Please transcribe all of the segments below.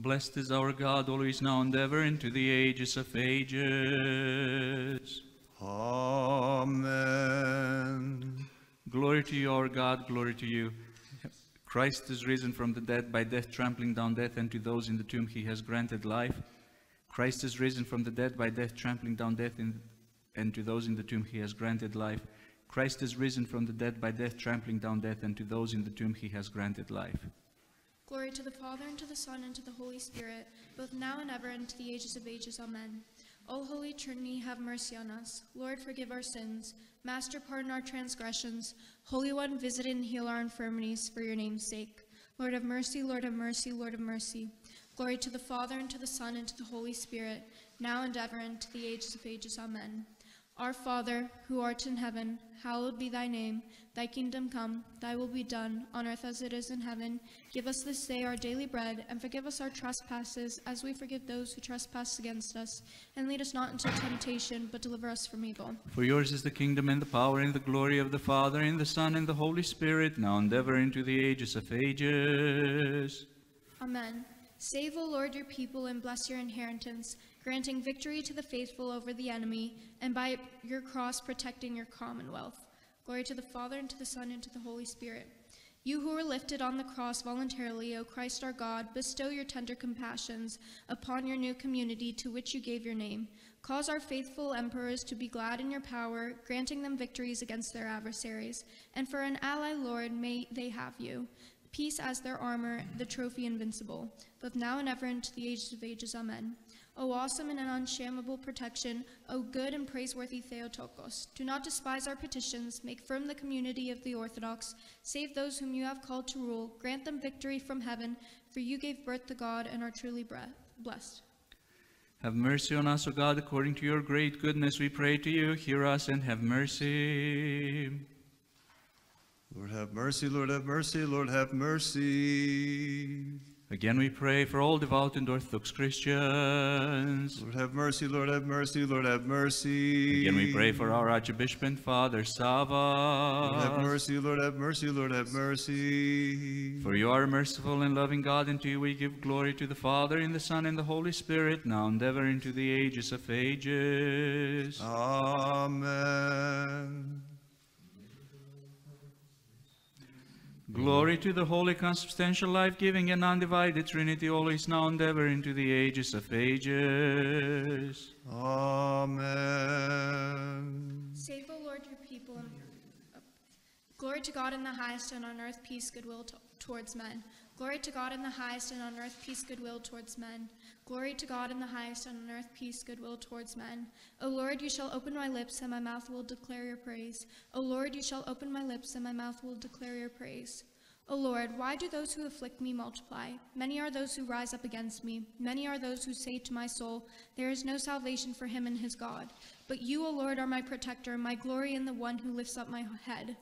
Blessed is our God, always now and ever, into the ages of ages. Amen. Glory to you, our God, glory to you. Christ is risen from the dead, by death trampling down death, and to those in the tomb he has granted life. Christ is risen from the dead, by death trampling down death, in, and to those in the tomb he has granted life. Christ is risen from the dead, by death trampling down death, and to those in the tomb he has granted life. Glory to the Father, and to the Son, and to the Holy Spirit, both now and ever, and to the ages of ages. Amen. O Holy Trinity, have mercy on us. Lord, forgive our sins. Master, pardon our transgressions. Holy One, visit and heal our infirmities for your name's sake. Lord of mercy, Lord of mercy, Lord of mercy. Glory to the Father, and to the Son, and to the Holy Spirit, now and ever, and to the ages of ages. Amen. Our Father, who art in heaven, hallowed be thy name. Thy kingdom come, thy will be done, on earth as it is in heaven. Give us this day our daily bread, and forgive us our trespasses, as we forgive those who trespass against us. And lead us not into temptation, but deliver us from evil. For yours is the kingdom and the power and the glory of the Father and the Son and the Holy Spirit, now and ever into the ages of ages. Amen. Save, O Lord, your people, and bless your inheritance, granting victory to the faithful over the enemy, and by your cross protecting your commonwealth. Glory to the Father, and to the Son, and to the Holy Spirit. You who were lifted on the cross voluntarily, O Christ our God, bestow your tender compassions upon your new community to which you gave your name. Cause our faithful emperors to be glad in your power, granting them victories against their adversaries. And for an ally, Lord, may they have you. Peace as their armor, the trophy invincible, both now and ever into the ages of ages. Amen. O awesome and unshameable protection, O good and praiseworthy Theotokos, do not despise our petitions, make firm the community of the Orthodox, save those whom you have called to rule, grant them victory from heaven, for you gave birth to God and are truly blessed. Have mercy on us, O God, according to your great goodness, we pray to you. Hear us and have mercy. Lord have mercy, Lord have mercy, Lord have mercy. Again, we pray for all devout and Orthodox Christians. Lord have mercy, Lord have mercy, Lord have mercy. Again, we pray for our Archbishop and Father Sava. Lord have mercy, Lord have mercy, Lord have mercy. For you are a merciful and loving God, and to you we give glory to the Father, and the Son, and the Holy Spirit, now and ever into the ages of ages. Amen. Glory to the Holy, Consubstantial, Life-giving, and Undivided Trinity, always now and ever into the ages of ages. Amen. Save, O Lord, your people. And, glory to God in the highest, and on earth peace, goodwill towards men. Glory to God in the highest, and on earth peace, goodwill towards men. Glory to God in the highest, and on earth peace, goodwill towards men. O Lord, you shall open my lips, and my mouth will declare your praise. O Lord, you shall open my lips, and my mouth will declare your praise. O Lord, why do those who afflict me multiply? Many are those who rise up against me. Many are those who say to my soul, There is no salvation for him in his God. But you, O Lord, are my protector, my glory and the one who lifts up my head.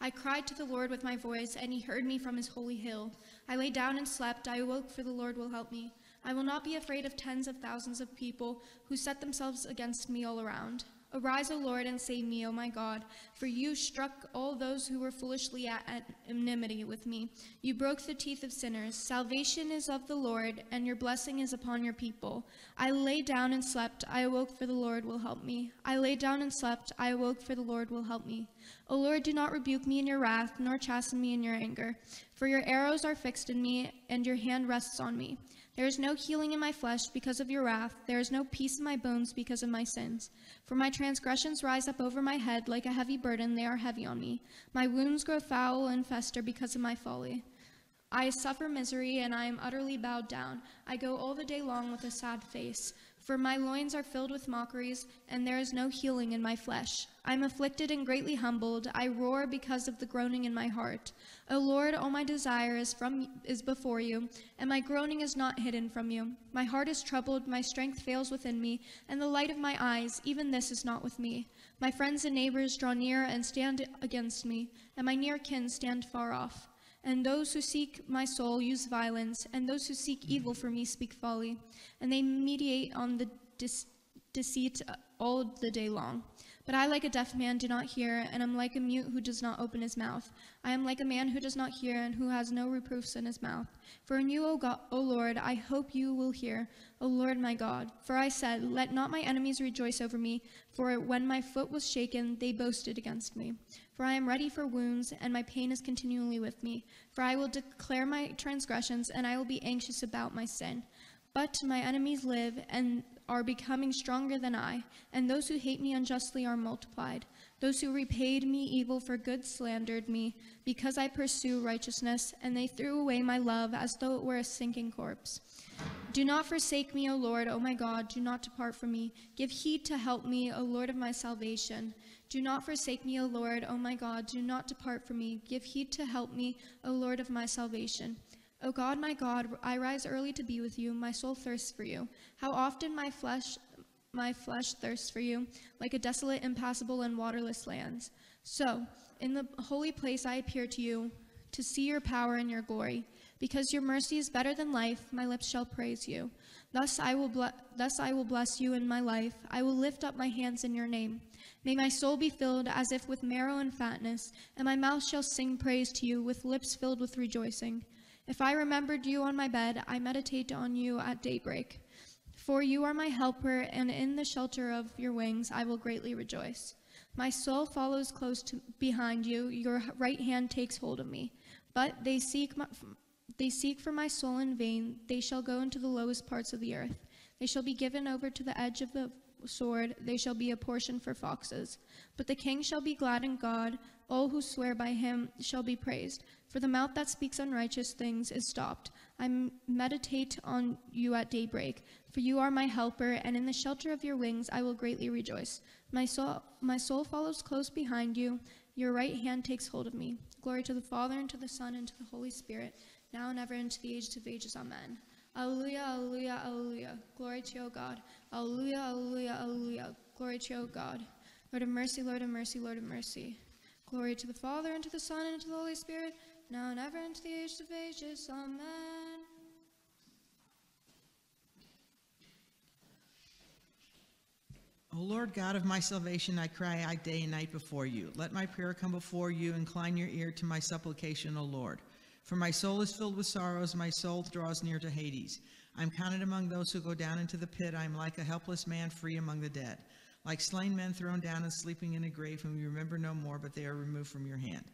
I cried to the Lord with my voice, and he heard me from his holy hill. I lay down and slept. I awoke, for the Lord will help me. I will not be afraid of tens of thousands of people who set themselves against me all around. Arise, O Lord, and save me, O my God, for you struck all those who were foolishly at, enmity with me. You broke the teeth of sinners. Salvation is of the Lord, and your blessing is upon your people. I lay down and slept. I awoke, for the Lord will help me. I lay down and slept. I awoke, for the Lord will help me. O Lord, do not rebuke me in your wrath, nor chasten me in your anger. For your arrows are fixed in me, and your hand rests on me. There is no healing in my flesh because of your wrath. There is no peace in my bones because of my sins. For my transgressions rise up over my head like a heavy burden. They are heavy on me. My wounds grow foul and fester because of my folly. I suffer misery, and I am utterly bowed down. I go all the day long with a sad face. For my loins are filled with mockeries, and there is no healing in my flesh. I am afflicted and greatly humbled. I roar because of the groaning in my heart. O Lord, all my desire is from is before you, and my groaning is not hidden from you. My heart is troubled, my strength fails within me, and the light of my eyes, even this is not with me. My friends and neighbors draw near and stand against me, and my near kin stand far off. And those who seek my soul use violence, and those who seek evil for me speak folly, and they meditate on the dis- deceit all the day long. But I, like a deaf man, do not hear, and am like a mute who does not open his mouth. I am like a man who does not hear, and who has no reproofs in his mouth. For in you, O, God, o Lord, I hope you will hear, O Lord my God. For I said, Let not my enemies rejoice over me, for when my foot was shaken, they boasted against me. For I am ready for wounds, and my pain is continually with me. For I will declare my transgressions, and I will be anxious about my sin. But my enemies live and are becoming stronger than I, and those who hate me unjustly are multiplied. Those who repaid me evil for good slandered me, because I pursue righteousness, and they threw away my love as though it were a sinking corpse. Do not forsake me, O Lord, O my God, do not depart from me. Give heed to help me, O Lord of my salvation. Do not forsake me, O Lord, O my God, do not depart from me. Give heed to help me, O Lord of my salvation. O God, my God, I rise early to be with you. My soul thirsts for you. How often my flesh my flesh thirsts for you, like a desolate, impassable, and waterless lands. So, in the holy place I appear to you, to see your power and your glory. Because your mercy is better than life, my lips shall praise you. Thus I will ble- thus I will bless you in my life. I will lift up my hands in your name. May my soul be filled as if with marrow and fatness, and my mouth shall sing praise to you with lips filled with rejoicing. If I remembered you on my bed, I meditate on you at daybreak. For you are my helper, and in the shelter of your wings I will greatly rejoice. My soul follows close to, behind you, your right hand takes hold of me. But they seek, my, they seek for my soul in vain, they shall go into the lowest parts of the earth. They shall be given over to the edge of the sword, they shall be a portion for foxes. But the king shall be glad in God, all who swear by him shall be praised. For the mouth that speaks unrighteous things is stopped. I meditate on you at daybreak, for you are my helper, and in the shelter of your wings I will greatly rejoice. My soul, my soul follows close behind you. Your right hand takes hold of me. Glory to the Father, and to the Son, and to the Holy Spirit, now and ever, and to the age of ages. Amen. Alleluia, alleluia, alleluia. Glory to you, God. Alleluia, alleluia, alleluia. Glory to you, God. Lord of mercy, Lord of mercy, Lord of mercy. Glory to the Father, and to the Son, and to the Holy Spirit, now and ever, and to the age of ages. Amen. O Lord God of my salvation, I cry out day and night before you. Let my prayer come before you. Incline your ear to my supplication, O Lord. For my soul is filled with sorrows, my soul draws near to Hades. I am counted among those who go down into the pit. I am like a helpless man free among the dead. Like slain men thrown down and sleeping in a grave, whom you remember no more, but they are removed from your hand.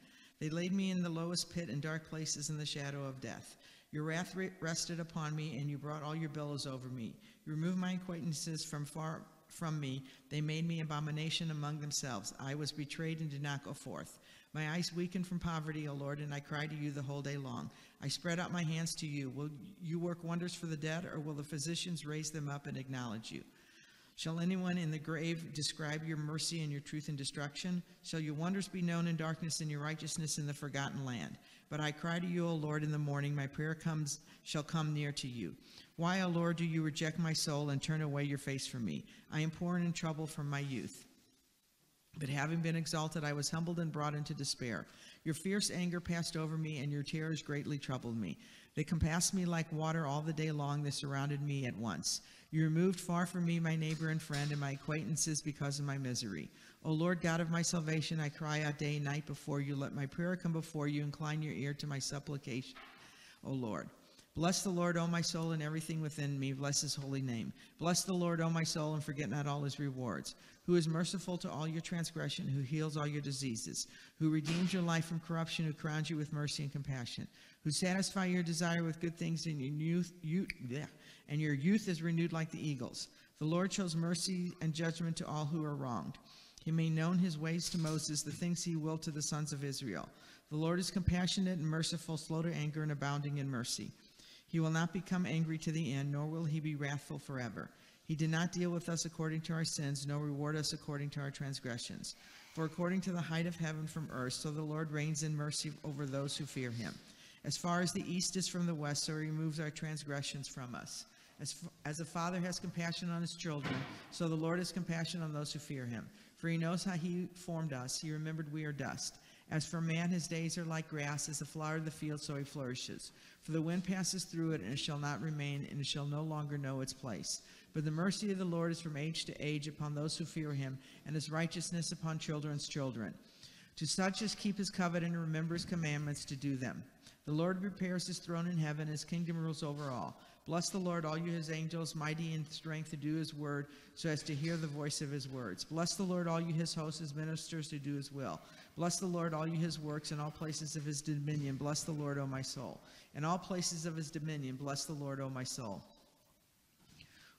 They laid me in the lowest pit and dark places in the shadow of death. Your wrath rested upon me, and you brought all your billows over me. You removed my acquaintances from far from me. They made me abomination among themselves. I was betrayed and did not go forth. My eyes weakened from poverty, O Lord, and I cried to you the whole day long. I spread out my hands to you. Will you work wonders for the dead, or will the physicians raise them up and acknowledge you? Shall anyone in the grave describe your mercy and your truth in destruction? Shall your wonders be known in darkness and your righteousness in the forgotten land? But I cry to you, O Lord, in the morning. My prayer comes shall come near to you. Why, O Lord, do you reject my soul and turn away your face from me? I am poor and in trouble from my youth. But having been exalted, I was humbled and brought into despair. Your fierce anger passed over me, and your terrors greatly troubled me. They compassed me like water all the day long. They surrounded me at once. You removed far from me my neighbor and friend and my acquaintances because of my misery. O Lord God of my salvation, I cry out day and night before you. Let my prayer come before you. Incline your ear to my supplication, O Lord. Bless the Lord, O my soul, and everything within me. Bless his holy name. Bless the Lord, O my soul, and forget not all his rewards. Who is merciful to all your transgression, who heals all your diseases, who redeems your life from corruption, who crowns you with mercy and compassion, who satisfy your desire with good things in your youth, you, yeah, and your youth is renewed like the eagles. The Lord shows mercy and judgment to all who are wronged. He made known his ways to Moses, the things he willed to the sons of Israel. The Lord is compassionate and merciful, slow to anger, and abounding in mercy. He will not become angry to the end, nor will he be wrathful forever. He did not deal with us according to our sins, nor reward us according to our transgressions. For according to the height of heaven from earth, so the Lord reigns in mercy over those who fear him. As far as the east is from the west, so he removes our transgressions from us. As, as a father has compassion on his children, so the Lord has compassion on those who fear him. For he knows how he formed us. He remembered we are dust. As for man, his days are like grass, as the flower of the field, so he flourishes. For the wind passes through it, and it shall not remain, and it shall no longer know its place. But the mercy of the Lord is from age to age upon those who fear him, and his righteousness upon children's children. To such as keep his covenant and remember his commandments to do them. The Lord prepares his throne in heaven, his kingdom rules over all. Bless the Lord, all you his angels, mighty in strength to do his word, so as to hear the voice of his words. Bless the Lord, all you his hosts, his ministers to do his will. Bless the Lord, all you his works, in all places of his dominion. Bless the Lord, O my soul. In all places of his dominion, bless the Lord, O my soul.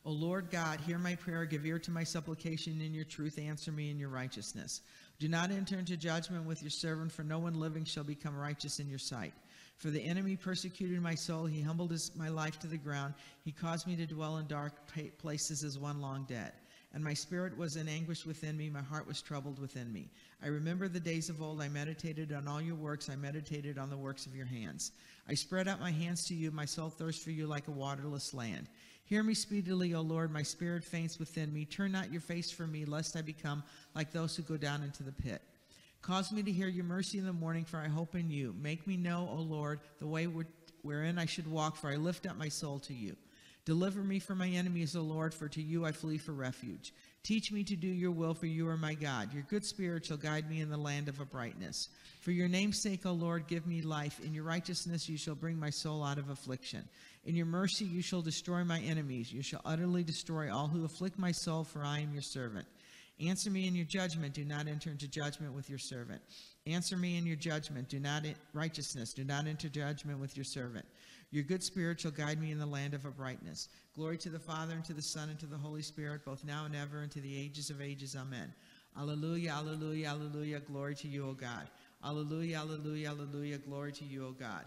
O Lord God, hear my prayer, give ear to my supplication in your truth, answer me in your righteousness. Do not enter into judgment with your servant, for no one living shall become righteous in your sight. For the enemy persecuted my soul, he humbled his, my life to the ground, he caused me to dwell in dark places as one long dead. And my spirit was in anguish within me, my heart was troubled within me. I remember the days of old, I meditated on all your works, I meditated on the works of your hands. I spread out my hands to you, my soul thirsts for you like a waterless land. Hear me speedily, O Lord, my spirit faints within me. Turn not your face from me, lest I become like those who go down into the pit. Cause me to hear your mercy in the morning, for I hope in you. Make me know, O Lord, the way where- wherein I should walk, for I lift up my soul to you. Deliver me from my enemies, O Lord, for to you I flee for refuge. Teach me to do your will, for you are my God. Your good spirit shall guide me in the land of uprightness. For your name's sake, O Lord, give me life. In your righteousness you shall bring my soul out of affliction. In your mercy you shall destroy my enemies. You shall utterly destroy all who afflict my soul, for I am your servant. Answer me in your judgment. Do not enter into judgment with your servant. Answer me in your judgment. Do not in righteousness. Do not enter judgment with your servant. Your good spirit shall guide me in the land of uprightness. Glory to the Father and to the Son and to the Holy Spirit, both now and ever and to the ages of ages. Amen. Alleluia, alleluia, alleluia. Glory to you, O God. Alleluia, alleluia, alleluia. Glory to you, O God.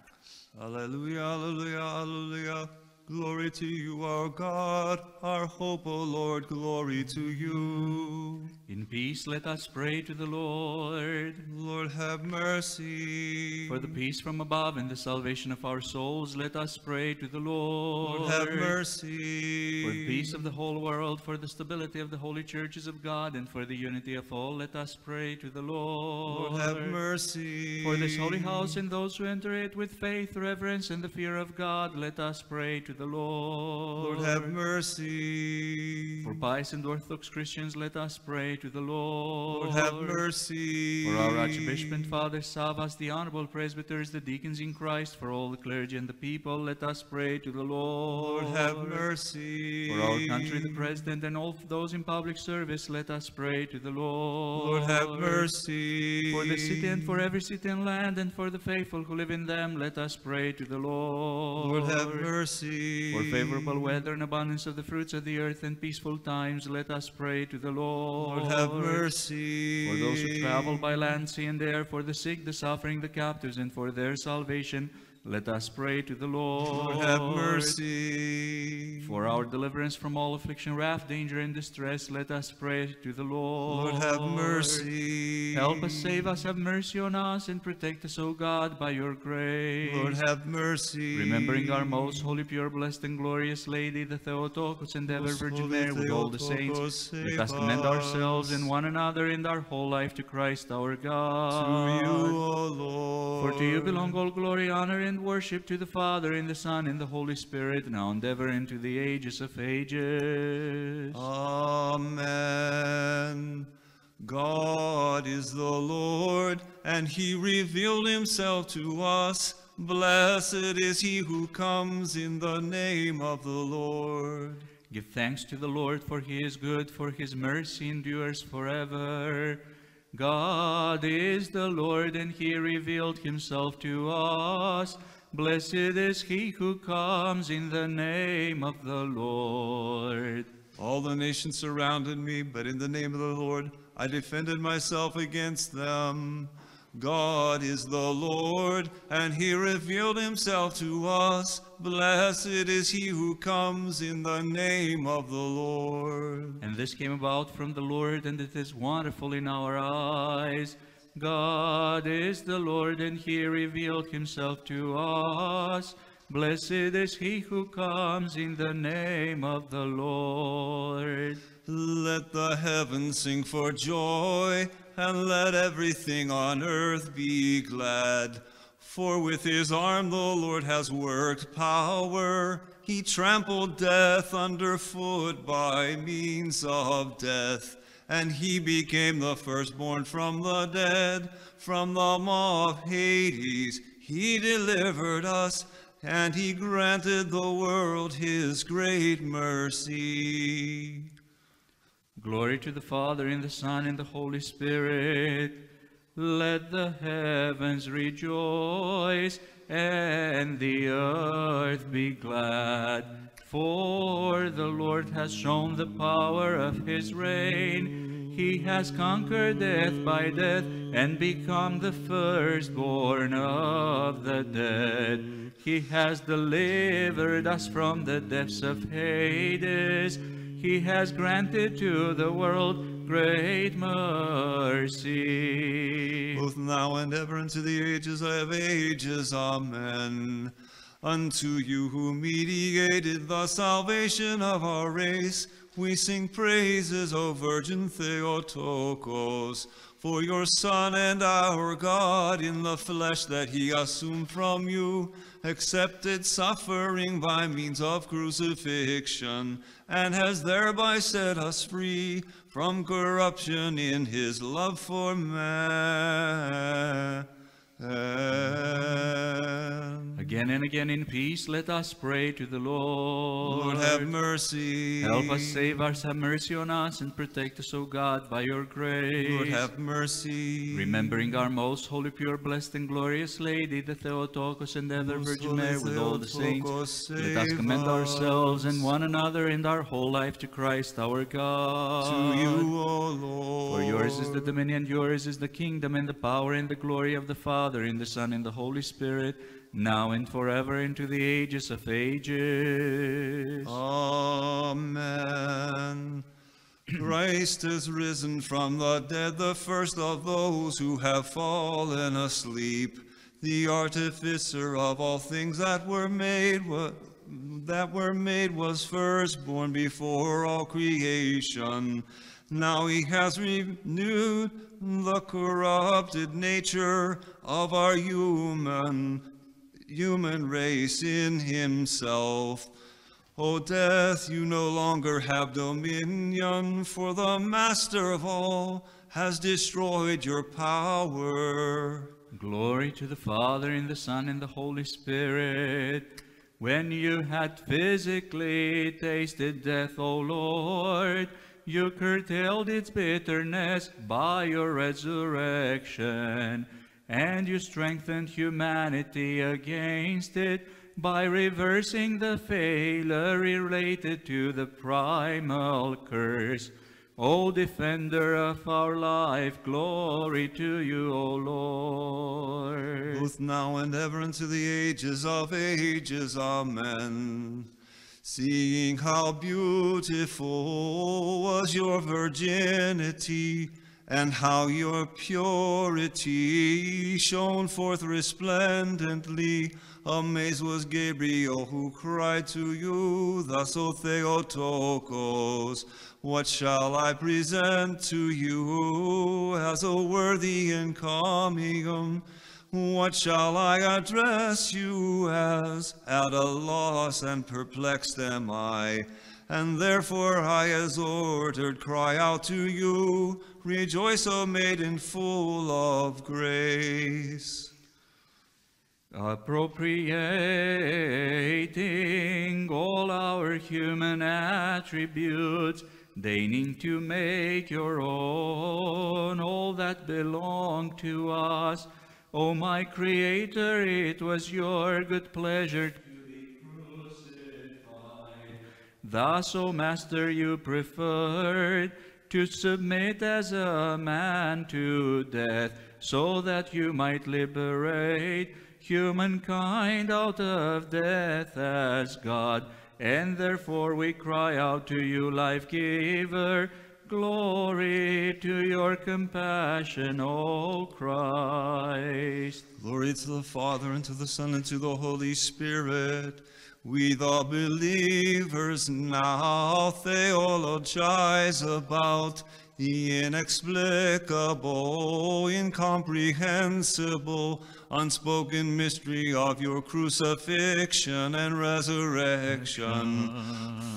Alleluia, alleluia, hallelujah. Glory to you, our God, our hope, O Lord, glory to you. In peace let us pray to the Lord. Lord, have mercy. For the peace from above and the salvation of our souls, let us pray to the Lord. Lord, have mercy. For the peace of the whole world, for the stability of the holy churches of God, and for the unity of all, let us pray to the Lord. Lord, have mercy. For this holy house and those who enter it with faith, reverence, and the fear of God, let us pray to the Lord. Lord, have mercy. For pious and orthodox Christians, let us pray to the Lord. Lord, have mercy. For our Archbishop and Father Savas, the honorable presbyters, the deacons in Christ, for all the clergy and the people, let us pray to the Lord. Lord, have mercy. For our country, the President, and all those in public service, let us pray to the Lord. Lord, have mercy. For the city and for every city and land, and for the faithful who live in them, let us pray to the Lord. Lord, have mercy. For favorable weather and abundance of the fruits of the earth and peaceful times, let us pray to the Lord. Lord, have mercy. For those who travel by land, sea, and air, for the sick, the suffering, the captives, and for their salvation, let us pray to the Lord. Lord, have mercy. For our deliverance from all affliction, wrath, danger, and distress, let us pray to the Lord. Lord, have mercy. Help us, save us, have mercy on us, and protect us, O God, by your grace. Lord, have mercy. Remembering our most holy, pure, blessed, and glorious Lady, the Theotokos and ever Virgin Mary, with all the saints, let us commend ourselves and one another and our whole life to Christ our God. To you, O Lord. For to you belong all glory, honor, and worship to the Father, and the Son, and the Holy Spirit, now and ever, and to the ages of ages. Amen. God is the Lord, and he revealed himself to us. Blessed is he who comes in the name of the Lord. Give thanks to the Lord, for he is good, for his mercy endures forever. God is the Lord, and he revealed himself to us. Blessed is he who comes in the name of the Lord. All the nations surrounded me, but in the name of the Lord I defended myself against them. God is the Lord, and he revealed himself to us. Blessed is he who comes in the name of the Lord. And this came about from the Lord, and it is wonderful in our eyes. God is the Lord, and he revealed himself to us. Blessed is he who comes in the name of the Lord. Let the heavens sing for joy, and let everything on earth be glad. For with his arm the Lord has worked power. He trampled death underfoot by means of death. And he became the firstborn from the dead, from the maw of Hades. He delivered us, and he granted the world his great mercy. Glory to the Father, and the Son, and the Holy Spirit. Let the heavens rejoice, and the earth be glad. For the Lord has shown the power of his reign. He has conquered death by death, and become the firstborn of the dead. He has delivered us from the depths of Hades. He has granted to the world great mercy. both now and ever into the ages of ages. Amen. Unto you who mediated the salvation of our race, we sing praises, O Virgin Theotokos, for your Son and our God in the flesh that he assumed from you, accepted suffering by means of crucifixion, and has thereby set us free from corruption in his love for man. Again and again in peace, let us pray to the Lord. Lord, have mercy. Help us, save us, have mercy on us, and protect us, O God, by your grace. Lord, have mercy. Remembering our most holy, pure, blessed, and glorious Lady, the Theotokos and ever Virgin Mary, with all the saints, let us commend ourselves and one another and our whole life to Christ our God. To you, O Lord. For yours is the dominion, yours is the kingdom, and the power, and the glory of the Father, and the Son, and the Holy Spirit, now and forever, into the ages of ages. Amen. Christ is risen from the dead, the first of those who have fallen asleep. The artificer of all things that were made wa- that were made was firstborn before all creation. Now he has renewed the corrupted nature of our human human race in himself. O death, you no longer have dominion, for the master of all has destroyed your power. Glory to the Father, and the Son, and the Holy Spirit. When you had physically tasted death, O Lord, you curtailed its bitterness by your resurrection, and you strengthened humanity against it by reversing the failure related to the primal curse. O defender of our life, glory to you, O Lord. both now and ever into the ages of ages. Amen. Seeing how beautiful was your virginity, and how your purity shone forth resplendently, amazed was Gabriel who cried to you, thus, O Theotokos, what shall I present to you as a worthy encomium? What shall I address you as? At a loss and perplexed am I, and therefore I as ordered cry out to you, Rejoice, O maiden full of grace. appropriating all our human attributes, deigning to make your own all that belong to us. O my Creator, it was your good pleasure to be crucified. Thus, O Master, you preferred to submit as a man to death, so that you might liberate humankind out of death as God. And therefore we cry out to you, life-giver, glory to your compassion, O Christ. Glory to the Father, and to the Son, and to the Holy Spirit. We the believers now theologize about the inexplicable, incomprehensible, unspoken mystery of your crucifixion and resurrection.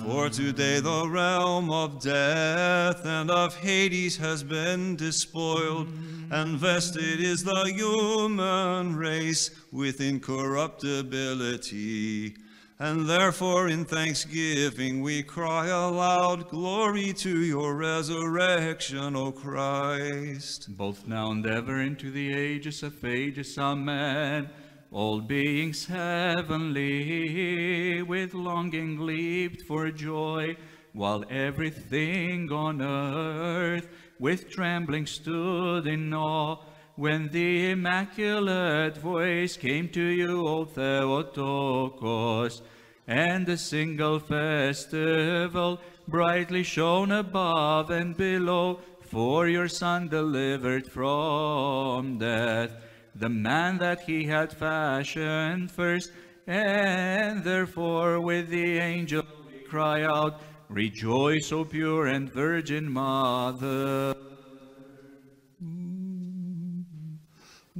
For today the realm of death and of Hades has been despoiled, and vested is the human race with incorruptibility. And therefore, in thanksgiving, we cry aloud, Glory to your resurrection, O Christ. both now and ever into the ages of ages. Amen. All beings heavenly with longing leaped for joy, while everything on earth with trembling stood in awe. When the immaculate voice came to you, O Theotokos, and the single festival brightly shone above and below, for your Son delivered from death the man that he had fashioned first, and therefore with the angel we cry out, Rejoice, O pure and virgin Mother.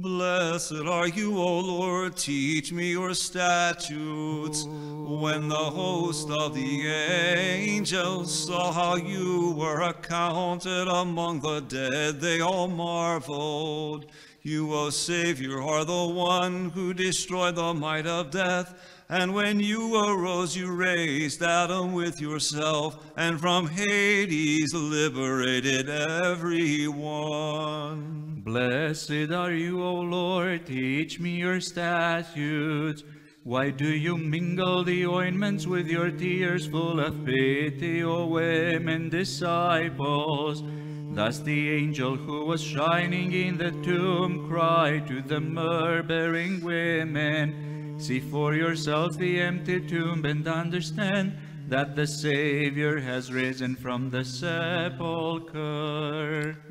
Blessed are you, O Lord, teach me your statutes. When the host of the angels saw how you were accounted among the dead, they all marveled. You, O Savior, are the one who destroyed the might of death. And when you arose, you raised Adam with yourself, and from Hades liberated everyone. Blessed are you, O Lord, teach me your statutes. Why do you mingle the ointments with your tears, full of pity, O women disciples? Thus the angel who was shining in the tomb cried to the myrrh-bearing women, See for yourselves the empty tomb and understand that the Savior has risen from the sepulchre.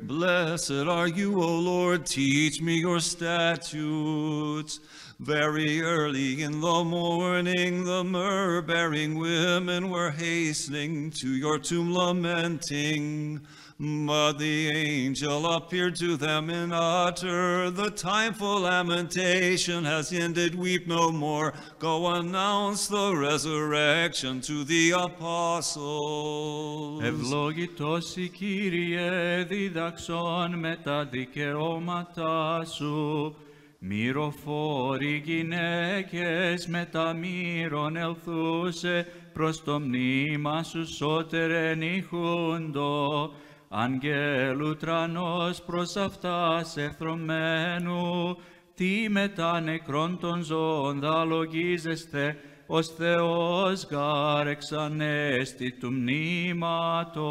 Blessed are you, O Lord, teach me your statutes. Very early in the morning, the myrrh-bearing women were hastening to your tomb lamenting. But the angel appeared to them in utter, the time for lamentation has ended, weep no more. Go announce the resurrection to the apostles. Ευλογητός η Κύριε διδαξών με τα δικαιώματά σου. Μυροφόροι γυναίκες με τα μύρων ελθούσε προς το μνήμα σου σώτερεν ηχούντο. Αγγέλου τρανός προς αυτάς εχθρωμένου, τι μετά νεκρών των ζώων δα λογίζεστε, ως Θεός γάρ εξανέστη του μνήματος.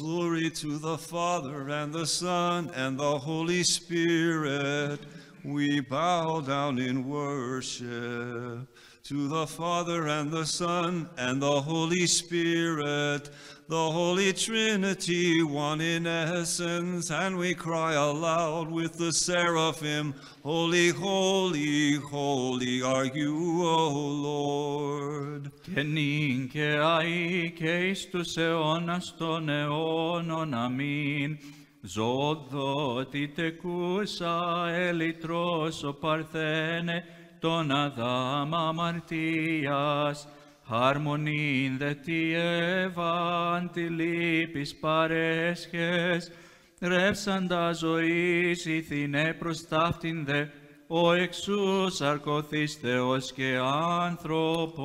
Glory to the Father and the Son and the Holy Spirit. We bow down in worship to the Father and the Son and the Holy Spirit, the Holy Trinity, one in essence, and we cry aloud with the seraphim, Holy, holy, holy are you, O Lord. Και νυν και αεί και εις τους αιώνας των αιώνων αμήν. Ζωοδότη τεκούσα ελιτρός ο παρθένε τον Αδάμ αμαρτίας. Χάρμονιν δε τι ευάντι, λείπει παρέσχε. Ρεύσαντα ζωή ήθηνε προ ταύτην δε ο εξούς αρκωθείς Θεός και άνθρωπος.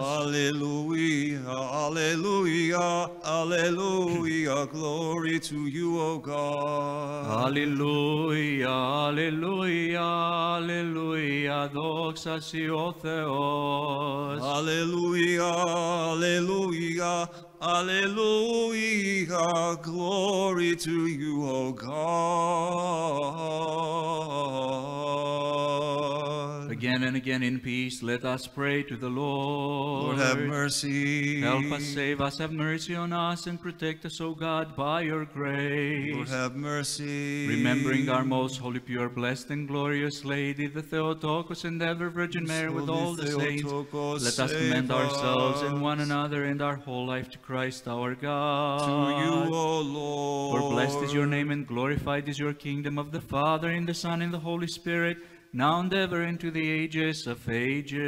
Hallelujah, hallelujah, hallelujah, glory to you, O God. Αλληλούια, αλληλούια, αλληλούια, δόξα σοι ο Θεός. Hallelujah, hallelujah, hallelujah, glory to you, O God. Again and again in peace, let us pray to the Lord. Lord, have mercy. Help us, save us, have mercy on us, and protect us, O God, by your grace. Lord, have mercy. Remembering our most holy, pure, blessed, and glorious Lady, the Theotokos and ever Virgin Mary, with all the saints, let us commend ourselves and one another and our whole life to Christ our God. To you, O Lord. For blessed is your name and glorified is your kingdom of the Father, and the Son, and the Holy Spirit, now and ever into the ages of ages.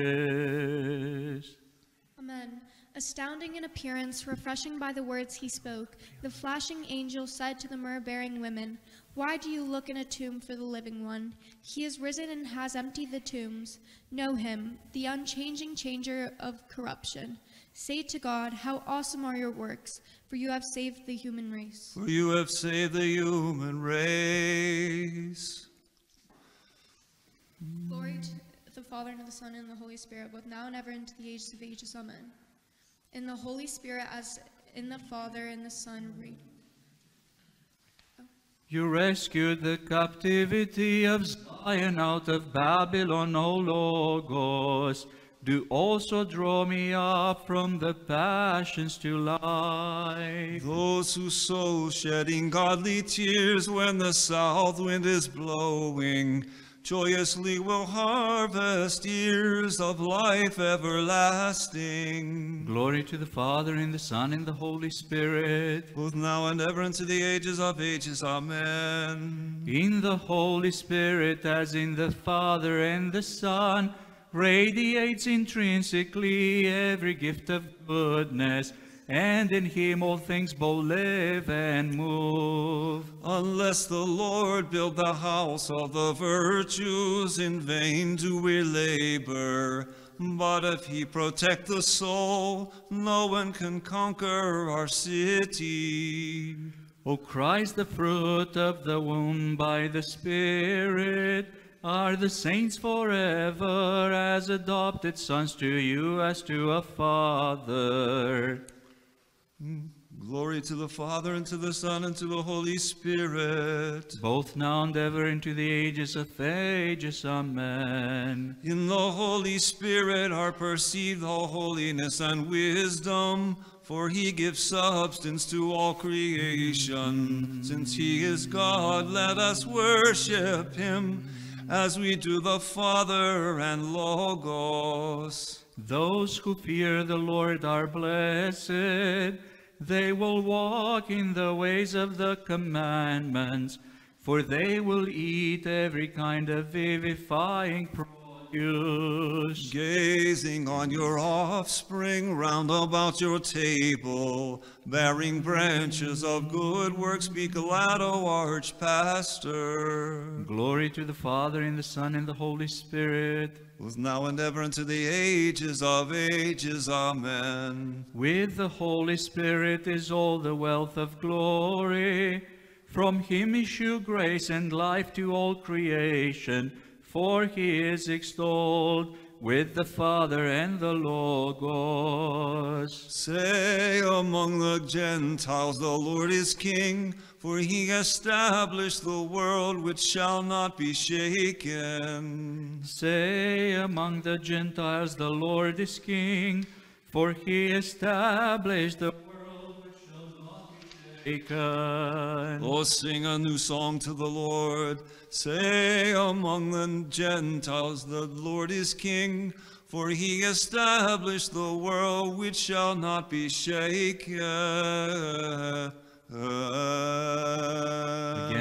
Amen. Astounding in appearance, refreshing by the words he spoke, the flashing angel said to the myrrh bearing women, Why do you look in a tomb for the living one? He is risen and has emptied the tombs. Know him, the unchanging changer of corruption. Say to God, How awesome are your works, for you have saved the human race. For you have saved the human race. Glory to the Father, and to the Son, and the Holy Spirit, both now and ever into the ages of ages. Amen. In the Holy Spirit, as in the Father and the Son, read. Oh. You rescued the captivity of Zion out of Babylon, O Logos. Do also draw me up from the passions to life. Those whose souls shedding godly tears when the south wind is blowing, joyously we'll harvest years of life everlasting. Glory to the Father, and the Son, and the Holy Spirit. Both now and ever into the ages of ages. Amen. In the Holy Spirit, as in the Father and the Son, radiates intrinsically every gift of goodness, and in him all things both live and move. Unless the Lord build the house of the virtues, in vain do we labor. But if he protect the soul, no one can conquer our city. O Christ, the fruit of the womb by the Spirit, are the saints forever as adopted sons to you as to a father. Glory to the Father, and to the Son, and to the Holy Spirit. both now and ever into the ages of ages. Amen. In the Holy Spirit are perceived all holiness and wisdom, for he gives substance to all creation. Since he is God, let us worship him as we do the Father and Logos. Those who fear the Lord are blessed. They will walk in the ways of the commandments, for they will eat every kind of vivifying. Gazing on your offspring round about your table, bearing branches of good works, be glad, O arch pastor. Glory to the Father, and the Son, and the Holy Spirit. was now and ever into the ages of ages. Amen. With the Holy Spirit is all the wealth of glory. From him issue grace and life to all creation, for he is extolled with the Father and the Logos. Say among the Gentiles, the Lord is King, for he established the world which shall not be shaken. Say among the Gentiles, the Lord is King, for he established the be shaken. Oh, sing a new song to the Lord. Say among the Gentiles, the Lord is King, for he established the world which shall not be shaken. Again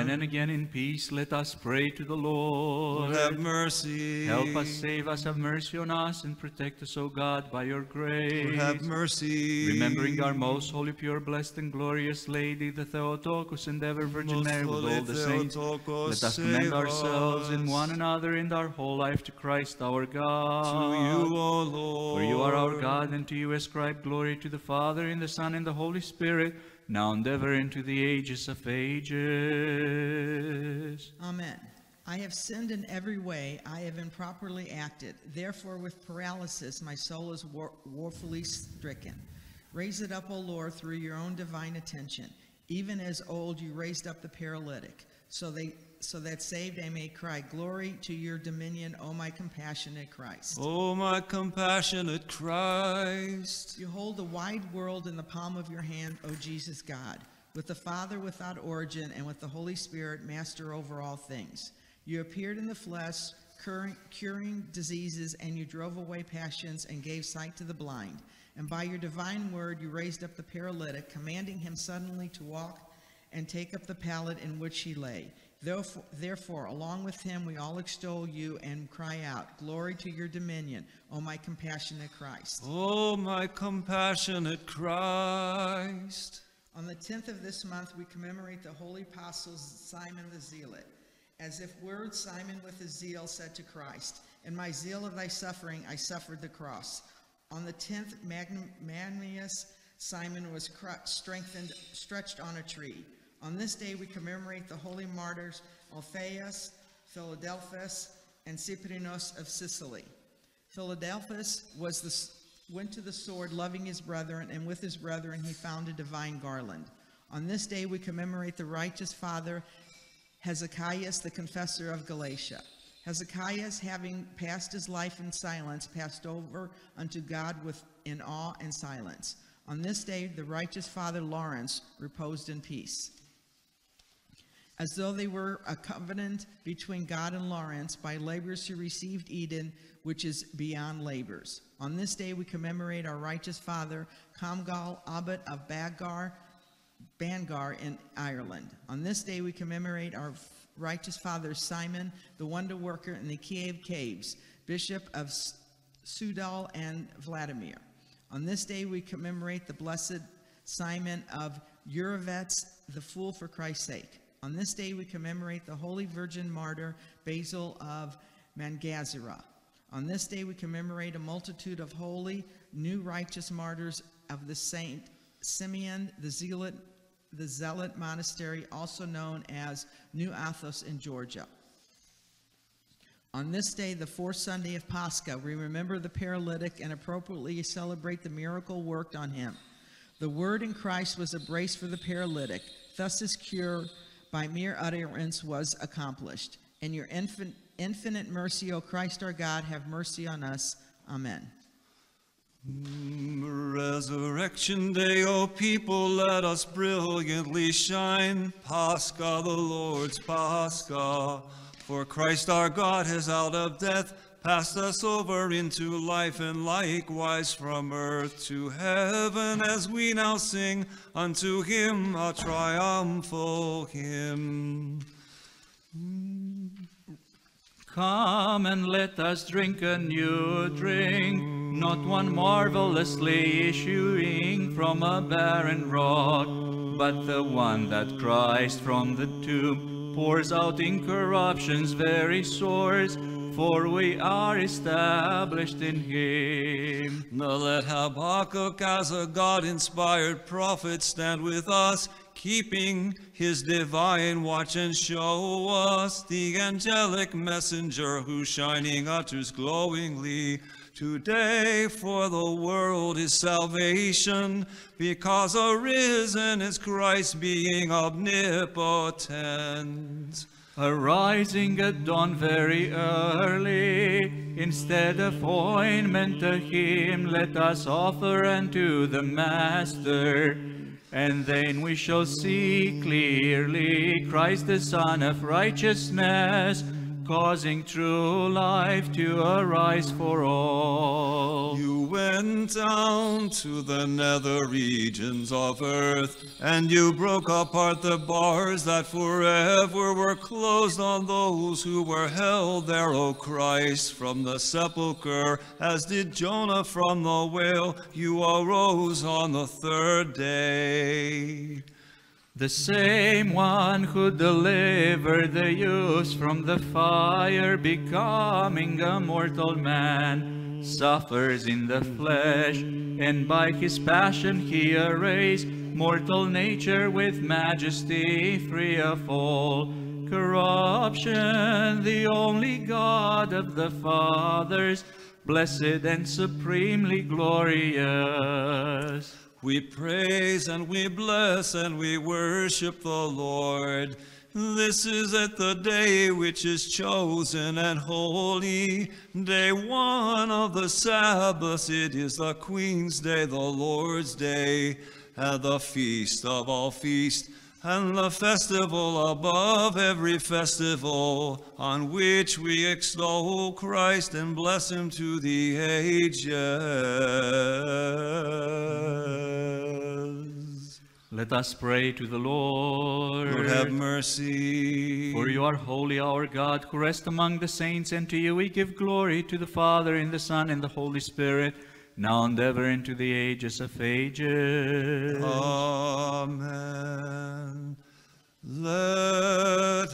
and again in peace, let us pray to the Lord. Have mercy. Help us, save us, have mercy on us, and protect us, O God, by your grace. Have mercy. Remembering our most holy, pure, blessed, and glorious Lady, the Theotokos and ever Virgin Most Mary, with all the saints, Theotokos, let us commend ourselves and one another and our whole life to Christ our God. To you, O Lord. For you are our God, and to you ascribe glory to the Father, and the Son, and the Holy Spirit, now and ever into the ages of ages. Amen. I have sinned in every way. I have improperly acted. Therefore, with paralysis, my soul is war- woefully stricken. Raise it up, O Lord, through your own divine attention. Even as old, you raised up the paralytic. So they so that saved I may cry, Glory to your dominion, O my compassionate Christ. O my compassionate Christ. You hold the wide world in the palm of your hand, O Jesus God, with the Father without origin and with the Holy Spirit, master over all things. You appeared in the flesh, curing, curing diseases, and you drove away passions and gave sight to the blind. And by your divine word, you raised up the paralytic, commanding him suddenly to walk and take up the pallet in which he lay. Therefore, therefore, along with him, we all extol you and cry out, Glory to your dominion, O my compassionate Christ. O my compassionate Christ. On the 10th of this month, we commemorate the holy apostles Simon the Zealot. As if word Simon with his zeal said to Christ, In my zeal of thy suffering, I suffered the cross. On the 10th, magnanimous Simon was strengthened, stretched on a tree. On this day, we commemorate the holy martyrs Alphaeus, Philadelphus, and Cyprianus of Sicily. Philadelphus was the, went to the sword, loving his brethren, and with his brethren he found a divine garland. On this day, we commemorate the righteous father Hezekiah, the confessor of Galatia. Hezekiah, having passed his life in silence, passed over unto God with in awe and silence. On this day, the righteous father Lawrence reposed in peace. As though they were a covenant between God and Lawrence by laborers who received Eden, which is beyond labors. On this day, we commemorate our righteous father, Comgall Abbot of Bagar, Bangor in Ireland. On this day, we commemorate our righteous father Simon, the wonder worker in the Kiev caves, Bishop of Suzdal and Vladimir. On this day, we commemorate the blessed Simon of Uravets, the fool for Christ's sake. On this day, we commemorate the holy virgin martyr Basil of Mangazara. On this day, we commemorate a multitude of holy, new righteous martyrs of the Saint Simeon, the Zealot, the Zealot Monastery, also known as New Athos in Georgia. On this day, the fourth Sunday of Pascha, we remember the paralytic and appropriately celebrate the miracle worked on him. The word in Christ was a brace for the paralytic. Thus his cure by mere utterance was accomplished. In your infin- infinite mercy, O Christ our God, have mercy on us. Amen. Resurrection Day, O people, let us brilliantly shine. Pascha, the Lord's Pascha. For Christ our God has out of death passed us over into life, and likewise from earth to heaven, as we now sing unto him a triumphal hymn. Come and let us drink a new drink, not one marvelously issuing from a barren rock, but the one that Christ from the tomb pours out in corruption's very source, for we are established in him. Now let Habakkuk as a God-inspired prophet stand with us, keeping his divine watch and show us the angelic messenger who shining utters glowingly, Today for the world is salvation, because arisen is Christ being omnipotent. Arising at dawn very early, instead of ointment to him, let us offer unto the Master. And then we shall see clearly Christ the Sun of righteousness, causing true life to arise for all. You went down to the nether regions of earth, and you broke apart the bars that forever were closed on those who were held there, O Christ, from the sepulchre, as did Jonah from the whale. You arose on the third day. The same one who delivered the youths from the fire, becoming a mortal man, suffers in the flesh, and by his passion he erased mortal nature with majesty free of all corruption, the only God of the fathers, blessed and supremely glorious. We praise and we bless and we worship the Lord. This is at the day which is chosen and holy, day one of the Sabbath. It is the Queen's day, the Lord's day, and the feast of all feasts, and the festival above every festival, on which we extol Christ and bless him to the ages. Let us pray to the Lord. Lord, have mercy. For you are holy, our God, who rest among the saints, and to you we give glory to the Father, and the Son, and the Holy Spirit, now and ever, into the ages of ages. Amen. Let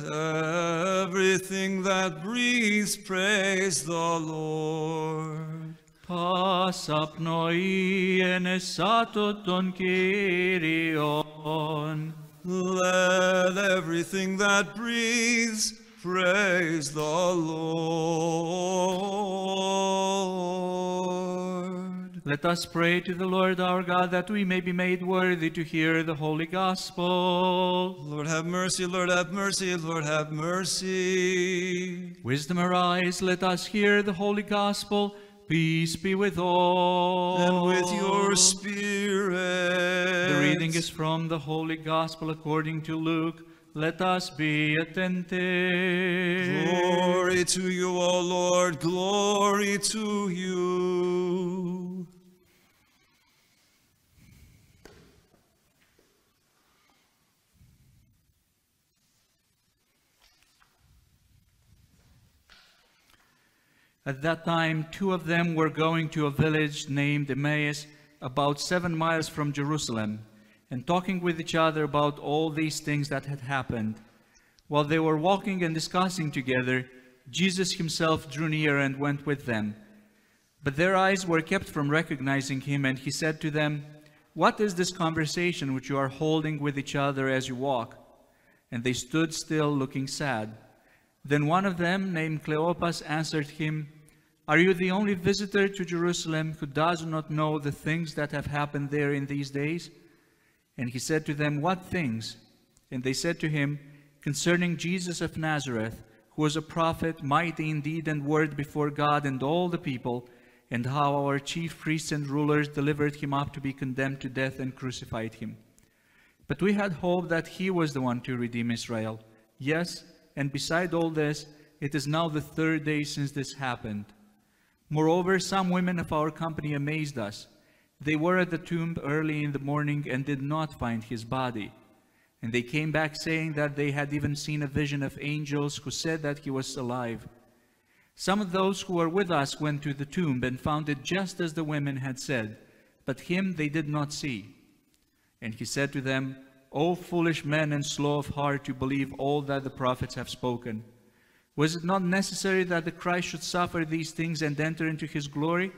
everything that breathes praise the Lord. Pas apnoi en esato ton Kyrion. Let everything that breathes praise the Lord. Let us pray to the Lord our God that we may be made worthy to hear the holy gospel. Lord have mercy, Lord have mercy, Lord have mercy. Wisdom arise, let us hear the holy gospel. Peace be with all. And with your spirit. The reading is from the Holy Gospel according to Luke. Let us be attentive. Glory to you, O Lord, glory to you. At that time, two of them were going to a village named Emmaus, about seven miles from Jerusalem, and talking with each other about all these things that had happened. While they were walking and discussing together, Jesus himself drew near and went with them. But their eyes were kept from recognizing him, and he said to them, What is this conversation which you are holding with each other as you walk? And they stood still, looking sad. Then one of them, named Cleopas, answered him, Are you the only visitor to Jerusalem who does not know the things that have happened there in these days? And he said to them, What things? And they said to him, Concerning Jesus of Nazareth, who was a prophet, mighty in deed and word before God and all the people, and how our chief priests and rulers delivered him up to be condemned to death and crucified him. But we had hoped that he was the one to redeem Israel. Yes, and beside all this, it is now the third day since this happened. Moreover, some women of our company amazed us. They were at the tomb early in the morning and did not find his body. And they came back saying that they had even seen a vision of angels who said that he was alive. Some of those who were with us went to the tomb and found it just as the women had said, but him they did not see. And he said to them, O foolish men and slow of heart to believe all that the prophets have spoken. Was it not necessary that the Christ should suffer these things and enter into his glory?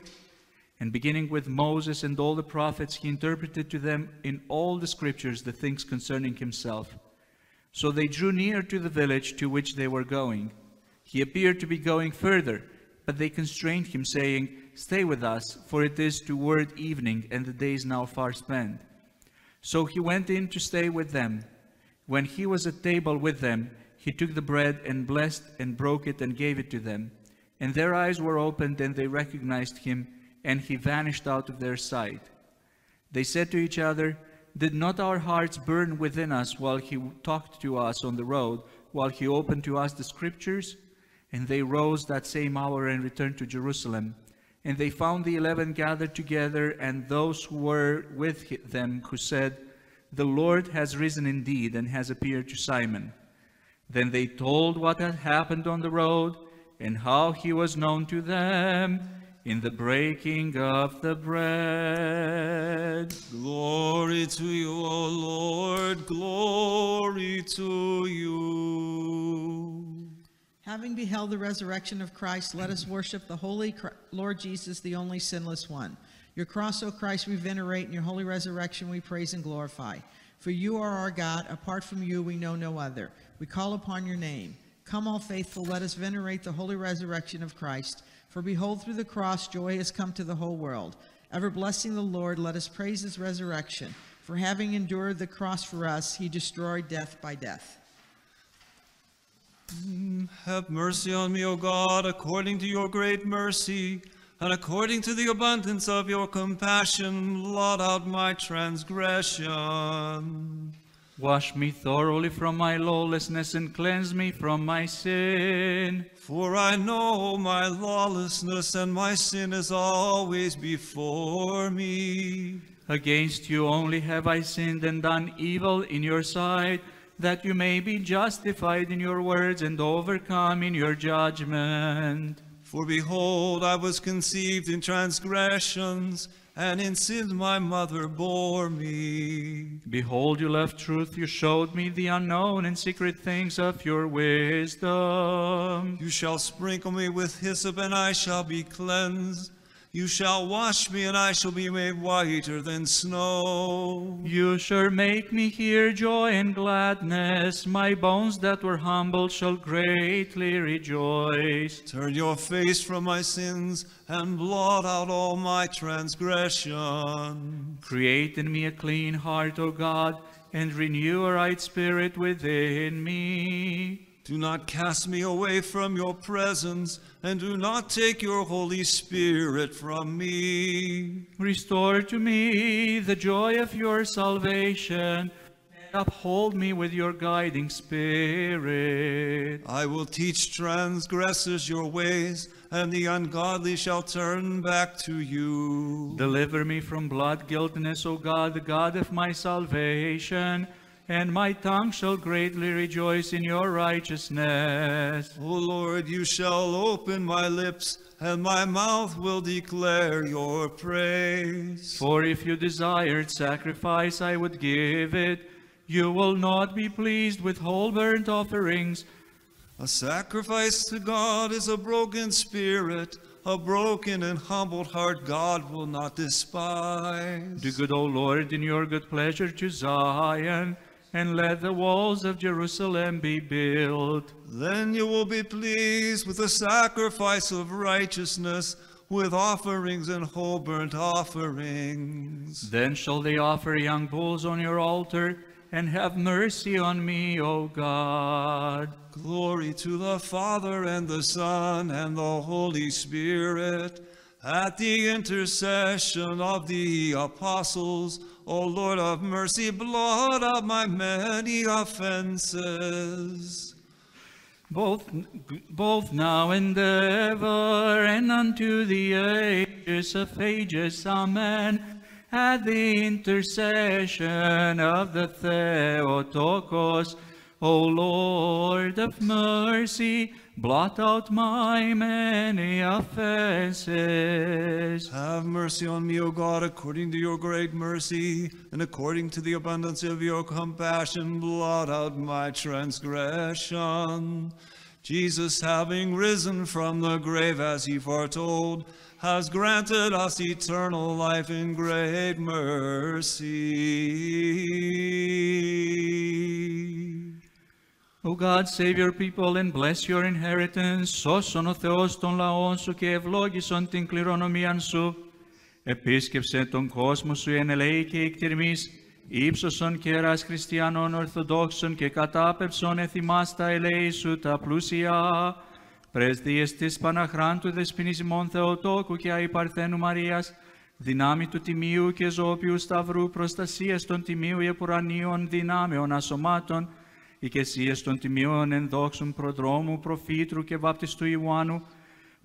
And beginning with Moses and all the prophets, he interpreted to them in all the scriptures the things concerning himself. So they drew near to the village to which they were going. He appeared to be going further, but they constrained him, saying, Stay with us, for it is toward evening, and the day is now far spent. So he went in to stay with them. When he was at table with them, he took the bread and blessed and broke it and gave it to them. And their eyes were opened, and they recognized him, and he vanished out of their sight. They said to each other, Did not our hearts burn within us while he talked to us on the road, while he opened to us the scriptures? And they rose that same hour and returned to Jerusalem. And they found the eleven gathered together, and those who were with them, who said, The Lord has risen indeed, and has appeared to Simon. Then they told what had happened on the road, and how he was known to them in the breaking of the bread. Glory to you, O Lord, glory to you. Having beheld the resurrection of Christ, let us worship the holy Chr- Lord Jesus, the only sinless one. Your cross, O Christ, we venerate, and your holy resurrection we praise and glorify. For you are our God. Apart from you, we know no other. We call upon your name. Come, all faithful, let us venerate the holy resurrection of Christ. For behold, through the cross, joy has come to the whole world. Ever blessing the Lord, let us praise his resurrection. For having endured the cross for us, he destroyed death by death. Mm, have mercy on me, O God, according to your great mercy, and according to the abundance of your compassion, blot out my transgression. Wash me thoroughly from my lawlessness and cleanse me from my sin. For I know my lawlessness, and my sin is always before me. Against you only have I sinned and done evil in your sight, that you may be justified in your words and overcome in your judgment. For behold, I was conceived in transgressions, and in sin my mother bore me. Behold, you left truth, you showed me the unknown and secret things of your wisdom. You shall sprinkle me with hyssop, and I shall be cleansed. You shall wash me, and I shall be made whiter than snow. You shall make me hear joy and gladness. My bones that were humbled shall greatly rejoice. Turn your face from my sins, and blot out all my transgression. Create in me a clean heart, O God, and renew a right spirit within me. Do not cast me away from your presence, and do not take your Holy Spirit from me. Restore to me the joy of your salvation, and uphold me with your guiding spirit. I will teach transgressors your ways, and the ungodly shall turn back to you. Deliver me from blood guiltiness, O God, the God of my salvation, and my tongue shall greatly rejoice in your righteousness. O Lord, you shall open my lips, and my mouth will declare your praise. For if you desired sacrifice, I would give it. You will not be pleased with whole burnt offerings. A sacrifice to God is a broken spirit, a broken and humbled heart God will not despise. Do good, O Lord, in your good pleasure to Zion, and let the walls of Jerusalem be built. Then you will be pleased with the sacrifice of righteousness, with offerings and whole burnt offerings. Then shall they offer young bulls on your altar, and have mercy on me, O God. Glory to the Father and the Son and the Holy Spirit. At the intercession of the apostles, O Lord of mercy, blot out my many offenses. both, both now and ever, and unto the ages of ages. Amen. At the intercession of the Theotokos, O Lord of mercy, blot out my many offenses. Have mercy on me, O God, according to your great mercy, and according to the abundance of your compassion, blot out my transgression. Jesus, having risen from the grave as he foretold, has granted us eternal life in great mercy. O God, save your people and bless your inheritance. Σώσον ο Θεός των λαών σου και ευλόγησον την κληρονομίαν σου. Επίσκεψε τον κόσμο σου εν ελέη και εκτιρμής, ύψωσον και εράς χριστιανών ορθοδόξων και κατάπεψον εθιμάς τα ελέη σου τα πλούσια. Πρέσδιες της Παναχράντου δεσποινής ημών Θεοτόκου και αϊπαρθένου Μαρίας, δυνάμει του Τιμίου και Ζώπιου Σταυρού, προστασίας των Τιμίου Επουρανίων δυνάμεων ασωμάτων, οικεσίες των τιμίων ενδόξων προδρόμου, προφήτρου και βάπτιστου Ιωάννου,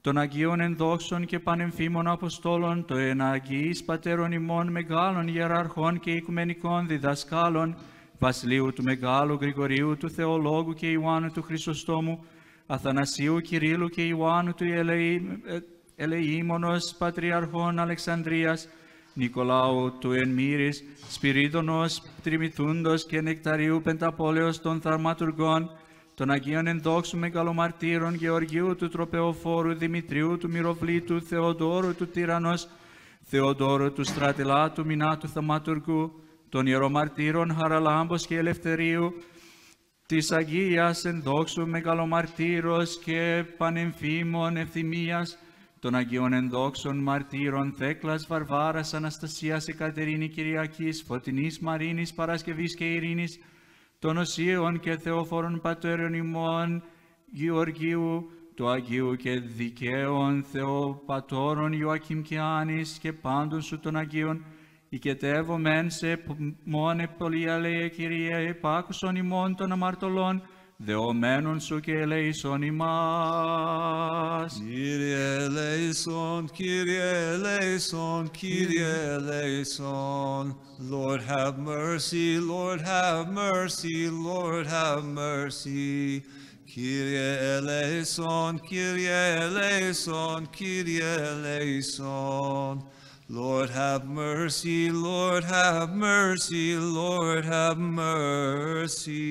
των Αγίων ενδόξων και πανεμφήμων Αποστόλων, των εναγγείς πατέρων ημών μεγάλων ιεραρχών και οικουμενικών διδασκάλων, Βασιλείου του Μεγάλου Γρηγορίου του Θεολόγου και Ιωάννου του Χρυσοστόμου, Αθανασίου Κυρίλου και Ιωάννου του Ελεή, ε, Ελεήμονος Πατριαρχών Αλεξανδρίας, Νικολάου του Ενμύρης, Σπυρίδωνος Τριμηθούντος και Νεκταρίου Πενταπόλεως των Θαρματουργών, των Αγίων Ενδόξου Μεγαλομαρτύρων Γεωργίου του Τροπεοφόρου, Δημητρίου του Μυροβλήτου, Θεοδόρου του Τύρανος, Θεοδόρου του Στρατηλάτου Μινάτου Θαματουργού, των Ιερομαρτύρων Χαραλάμπος και Ελευθερίου, της Αγίας Ενδόξου Μεγαλομαρτύρος και Πανεμφήμων Ευθυμίας, των Αγίων Ενδόξων Μαρτύρων Θέκλας Βαρβάρας Αναστασίας Εκατερίνη Κυριακής Φωτεινής Μαρίνης Παρασκευής και Ειρήνης των Οσίων και Θεόφορων Πατέρων ημών Γεωργίου, του Αγίου και δικαίων Θεοπατώρων Ιωακήμ και Άνης και πάντων σου των Αγίων, οικετεύω μεν σε π- μόνε πολυαλέε Κυρία επάκουσον ημών των αμαρτωλών, δεωμένων σου και ελέησον ημάς. Kyrie eleison, Kyrie eleison, Kyrie eleison. Lord have mercy, Lord have mercy, Lord have mercy. Kyrie eleison, Kyrie eleison, Kyrie eleison. Lord have mercy, Lord have mercy, Lord have mercy.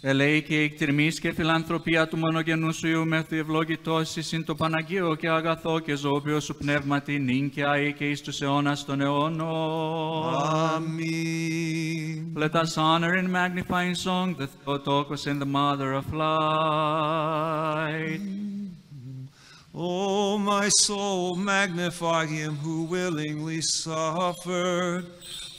Ελέη και εκτιρμής και φιλανθρωπία του μονογενούς σου Υιού με του ευλογητώσει συν το Παναγίο και αγαθό και ζωοποιό σου πνεύματι νυν και αεί και εις τους αιώνας των αιώνων. Amen. Let us honor and magnify in song the Theotokos and the Mother of Light. My soul, magnify him who willingly suffered,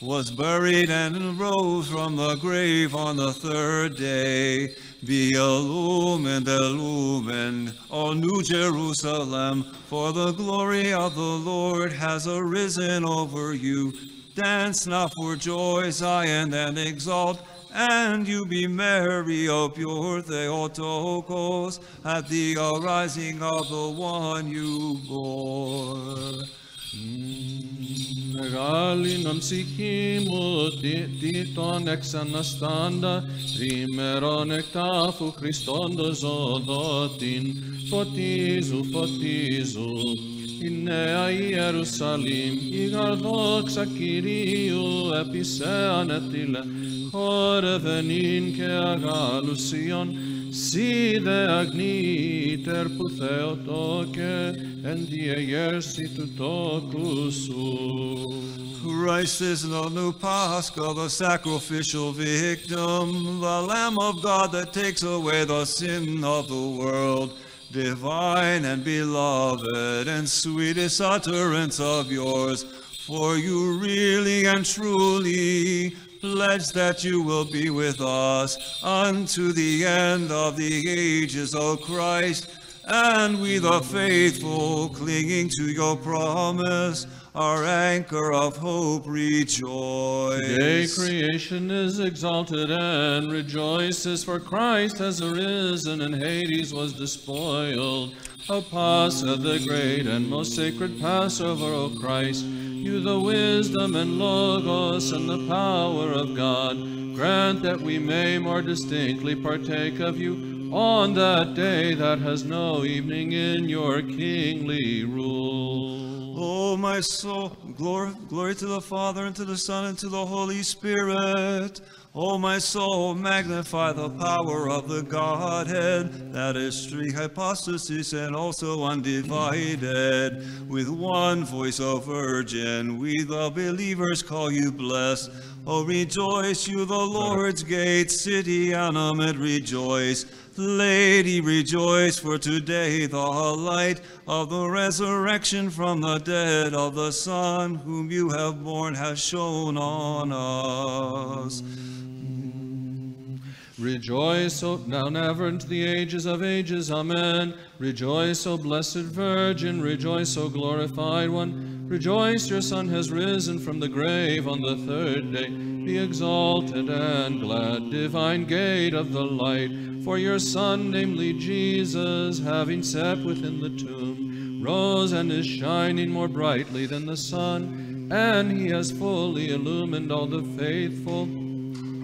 was buried and rose from the grave on the third day. Be illumined, illumined, O New Jerusalem, for the glory of the Lord has arisen over you. Dance now for joy, Zion, and exalt, and you be merry, O pure Theotokos, at the arising of the one you bore. Μεγάλη να ψυχή μου, τι, τι τον εξαναστάντα, τριμερών εκτάφου Χριστόντος ζωδότην, φωτίζου, φωτίζου. Η νέα Ιερουσαλήμ, η γαρδόξα Κυρίου, επισέ ανετήλε, χόρευεν ειν και αγάλουσιον, Σι δε αγνήτερ που Θεοτόκε, εν διεγέρση του τόκου σου. Christ is the new Pascha, the sacrificial victim, the Lamb of God that takes away the sin of the world. Divine and beloved and sweetest utterance of yours, for you really and truly pledge that you will be with us unto the end of the ages, O Christ, and we the faithful, clinging to your promise, our anchor of hope, Today rejoice. creation is exalted and rejoices, for Christ has arisen and Hades was despoiled. O Pascha, the great and most sacred Passover, O Christ, you the wisdom and logos and the power of God, grant that we may more distinctly partake of you on that day that has no evening in your kingly rule. Oh, my soul, glory, glory to the Father, and to the Son, and to the Holy Spirit. O my soul, magnify the power of the Godhead, that is three hypostases and also undivided. With one voice, O Virgin, we the believers call you blessed. O rejoice, you the Lord's gate, city animate, rejoice. Lady, rejoice, for today the light of the resurrection from the dead of the Son whom you have borne has shone on us. Rejoice, O now and ever into the ages of ages. Amen. Rejoice, O blessed Virgin. Rejoice, O glorified one. Rejoice, your Son has risen from the grave on the third day. Be exalted and glad, divine gate of the light. For your Son, namely Jesus, having sat within the tomb, rose and is shining more brightly than the sun, and he has fully illumined all the faithful.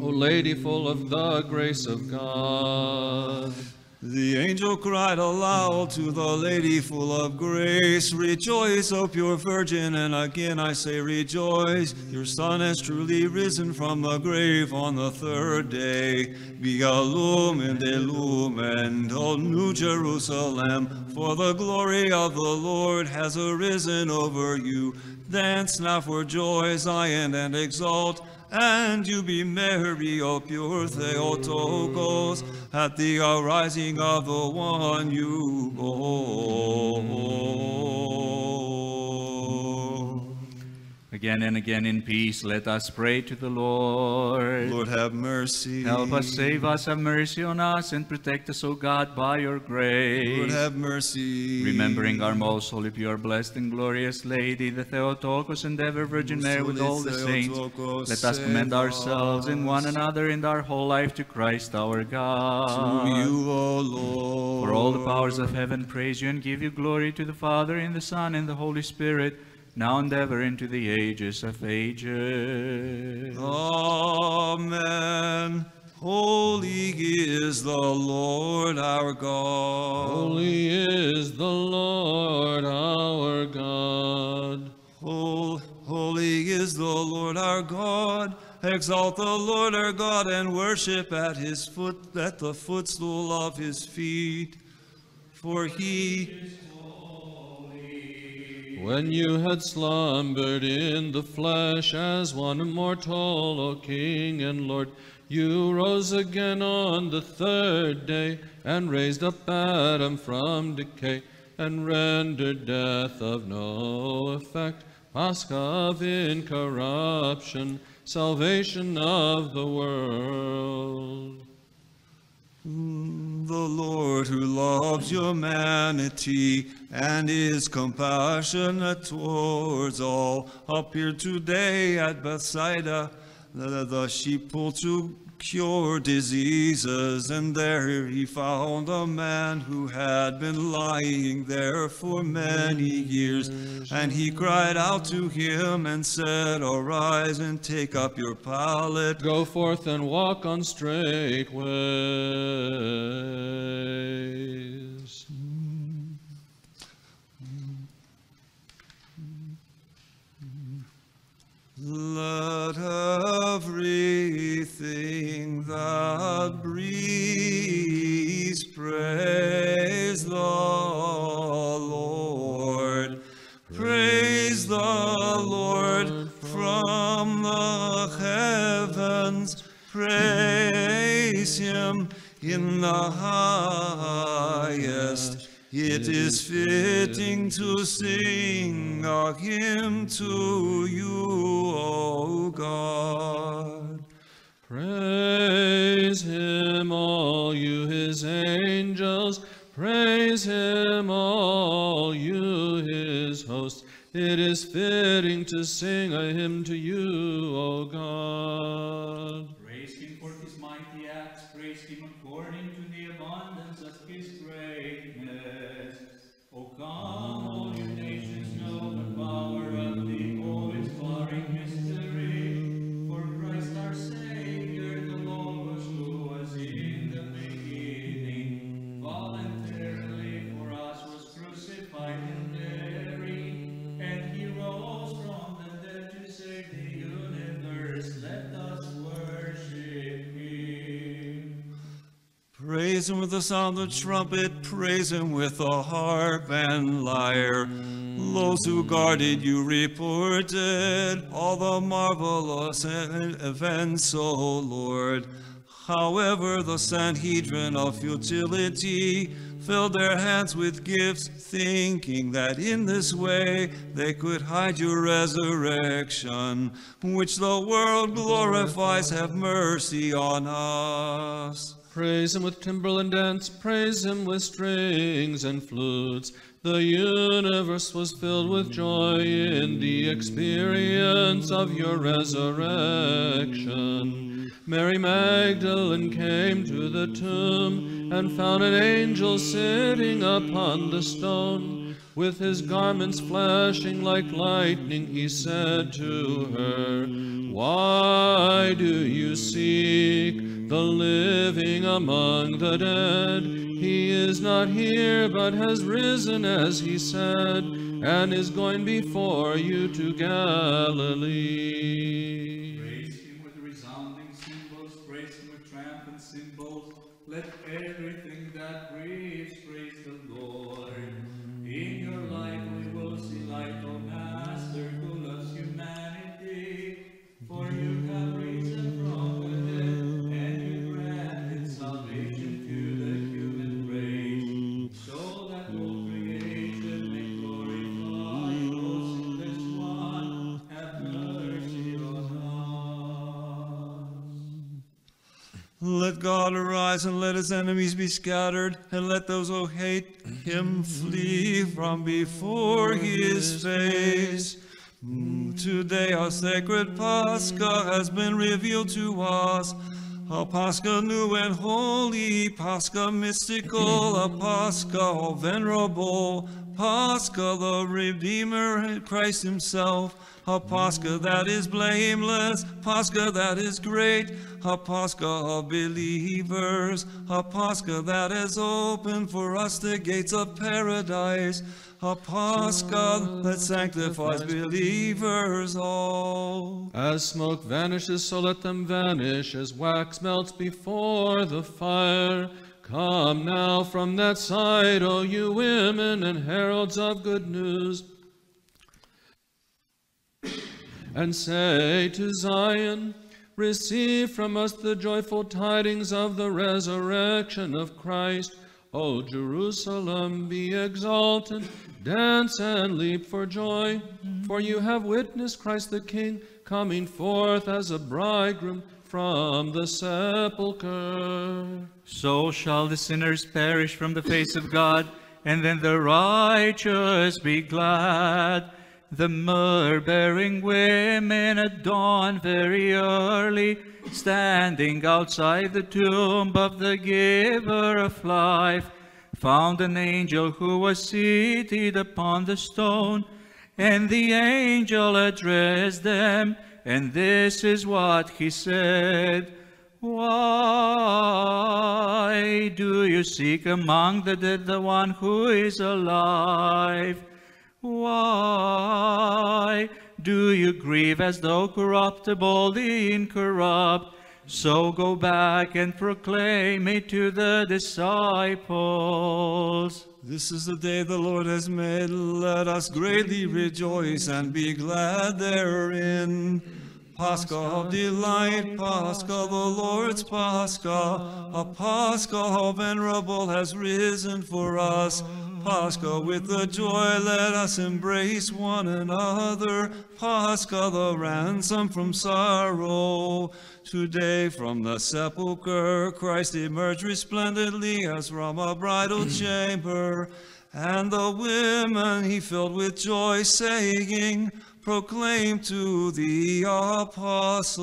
O Lady full of the grace of God. The angel cried aloud to the lady full of grace, Rejoice, O pure virgin, and again I say rejoice. Your son has truly risen from the grave on the third day. Be illumined, illumined, O New Jerusalem, for the glory of the Lord has arisen over you. Dance now for joy, Zion, and exalt. And you be merry, O pure Theotokos, at the arising of the one you bore. Again and again in peace, let us pray to the Lord. Lord, have mercy. Help us, save us, have mercy on us, and protect us, O God, by your grace. Lord, have mercy. Remembering our most holy, pure, blessed, and glorious Lady, the Theotokos and ever Virgin Mary, with all the saints, let us commend ourselves and one another and our whole life to Christ our God. To you, O Lord. For all the powers of heaven praise you and give you glory to the Father, and the Son, and the Holy Spirit, now and ever into the ages of ages. Amen. Holy is the Lord our God. Holy is the Lord our God. Hol- Holy is the Lord our God. Exalt the Lord our God and worship at his foot, at the footstool of his feet. For he When you had slumbered in the flesh as one immortal, O King and Lord, you rose again on the third day and raised up Adam from decay and rendered death of no effect, Pascha of incorruption, salvation of the world. The Lord who loves humanity and is compassionate towards all appeared today at Bethsaida, the, the sheepfold to cure diseases, and there he found a man who had been lying there for many years. And he cried out to him and said, Arise and take up your pallet. Go forth and walk on straight ways. Let everything that breathes praise the Lord. Praise the Lord from the heavens. Praise him in the highest. It is fitting to sing a hymn to you, O God. Praise him, all you his angels. Praise him, all you his hosts. It is fitting to sing a hymn to you, O God. Praise him for his mighty acts, praise him according to the abundance of his greatness. O come, all Praise him with the sound of trumpet, praise him with the harp and lyre. Those who guarded you reported all the marvelous events, O Lord. However, the Sanhedrin of futility filled their hands with gifts, thinking that in this way they could hide your resurrection, which the world glorifies. Have mercy on us. Praise him with timbrel and dance, praise him with strings and flutes. The universe was filled with joy in the experience of your resurrection. Mary Magdalene came to the tomb and found an angel sitting upon the stone. With his garments flashing like lightning, he said to her, Why do you seek the living among the dead? He is not here, but has risen as he said, and is going before you to Galilee. Praise him with resounding cymbals, praise him with triumphant cymbals. Let everything that breathes praise the Lord. God arise and let his enemies be scattered, and let those who hate him flee from before his face. Today our sacred Pascha has been revealed to us. A Pascha new and holy, Pascha mystical, a Pascha venerable, Pascha the Redeemer, Christ himself, a Pascha that is blameless, Pascha that is great, a Pascha of believers, a Pascha that has opened for us the gates of paradise, a Pascha that sanctifies believers all. As smoke vanishes, so let them vanish, as wax melts before the fire. Come now from that side, O you women and heralds of good news, and say to Zion, Receive from us the joyful tidings of the resurrection of Christ. O Jerusalem, be exalted, dance and leap for joy, for you have witnessed Christ the King coming forth as a bridegroom from the sepulchre. So shall the sinners perish from the face of God, and then the righteous be glad. The myrrh-bearing women at dawn very early, standing outside the tomb of the giver of life, found an angel who was seated upon the stone, and the angel addressed them, and this is what he said. Why do you seek among the dead the one who is alive? Why do you grieve as though corruptible the incorrupt? So go back and proclaim it to the disciples. This is the day the Lord has made. Let us greatly rejoice and be glad therein. Pascha of delight, Pascha, the Lord's Pascha, a Pascha venerable has risen for us. Pascha with the joy, let us embrace one another. Pascha, the ransom from sorrow. Today from the sepulchre Christ emerged resplendently as from a bridal hmm. chamber. And the women he filled with joy, saying, Proclaim to the apostles.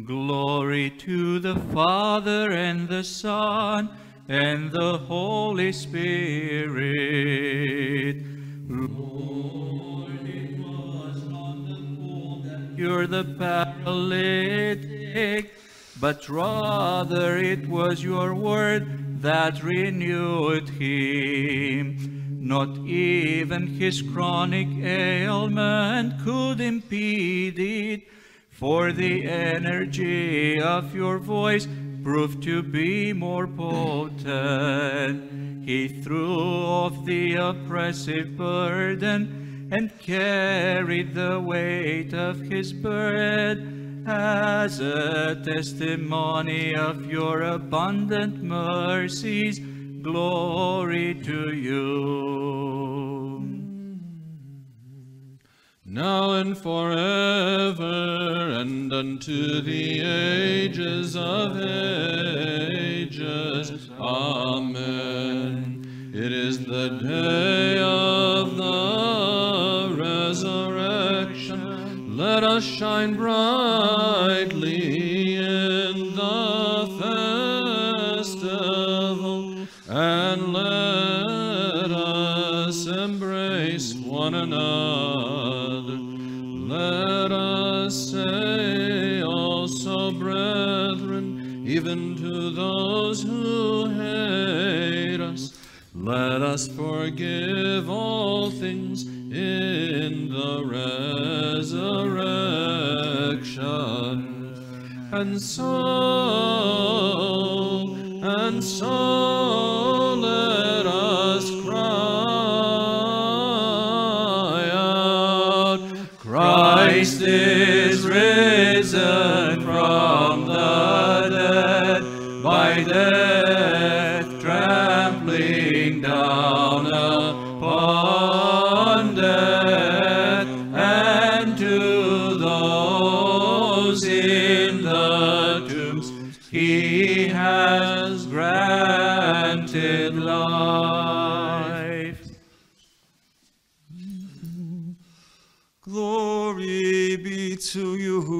Glory to the Father and the Son and the Holy Spirit. Lord, it was the that cured the paralytic, but rather it was your word that renewed him. Not even his chronic ailment could impede it, for the energy of your voice proved to be more potent. He threw off the oppressive burden and carried the weight of his burden as a testimony of your abundant mercies. Glory to you. Now and forever, and unto the ages of ages. Amen. It is the day of the resurrection. Let us shine brightly in the festival, and let us embrace one another. Even to those who hate us, let us forgive all things in the resurrection. And so, and so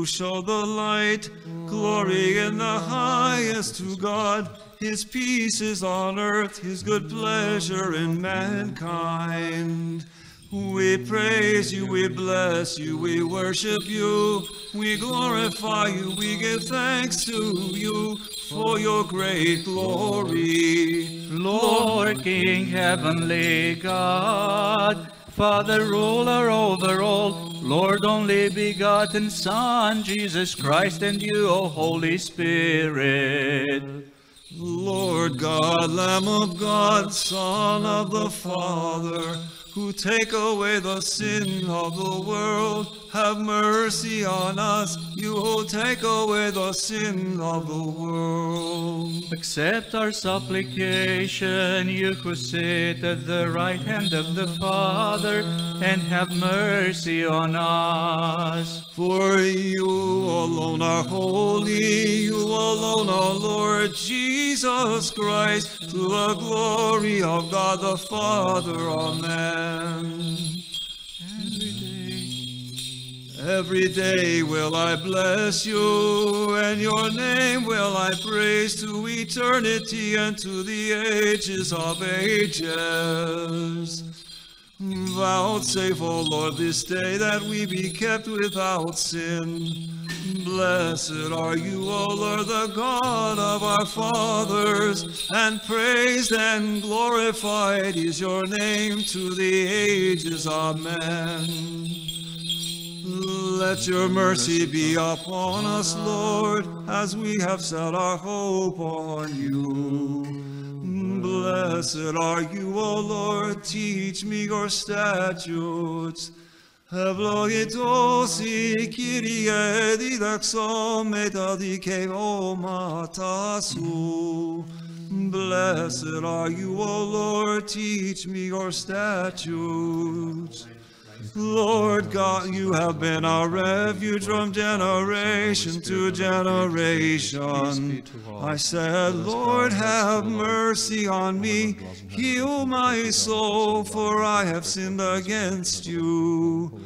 who show the light. Glory in the highest to God. His peace is on earth, his good pleasure in mankind. We praise you, we bless you, we worship you, we glorify you, we give thanks to you for your great glory. Lord, King, heavenly God, Father, ruler over all, Lord, only begotten Son, Jesus Christ, and you, O Holy Spirit. Lord God, Lamb of God, Son of the Father, who take away the sin of the world, have mercy on us. You who take away the sin of the world. Accept our supplication, you who sit at the right hand of the Father, and have mercy on us. For you alone are holy, you alone are Lord Jesus Christ, to the glory of God the Father. Amen. Every day will I bless you, and your name will I praise to eternity and to the ages of ages. Vouchsafe, O Lord, this day that we be kept without sin. Blessed are you, O Lord, the God of our fathers, and praised and glorified is your name to the ages. Amen. Let your mercy be upon us, Lord, as we have set our hope on you. Blessed are you, O Lord, teach me your statutes. Eυλογητός Kyrie διδαξόμετα δικαιώματα σου. Blessed are you, O Lord, teach me your statutes. Lord God, you have been our refuge from generation to generation. I said, Lord, have mercy on me, heal my soul, for I have sinned against you.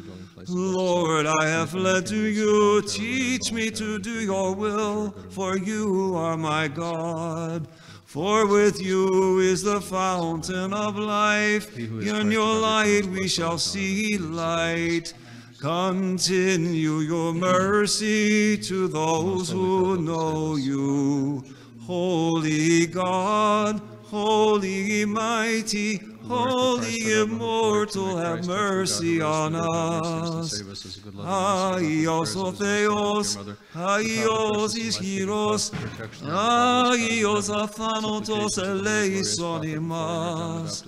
Lord, I have fled to you, teach me to do your will, for you are my God. For with you is the fountain of life. In your light we shall see light. Continue your mercy to those who know you. Holy God, holy mighty, holy immortal, have mercy on us. Aios o Theos, Aios ischiros, Aios athanotos eleison imas.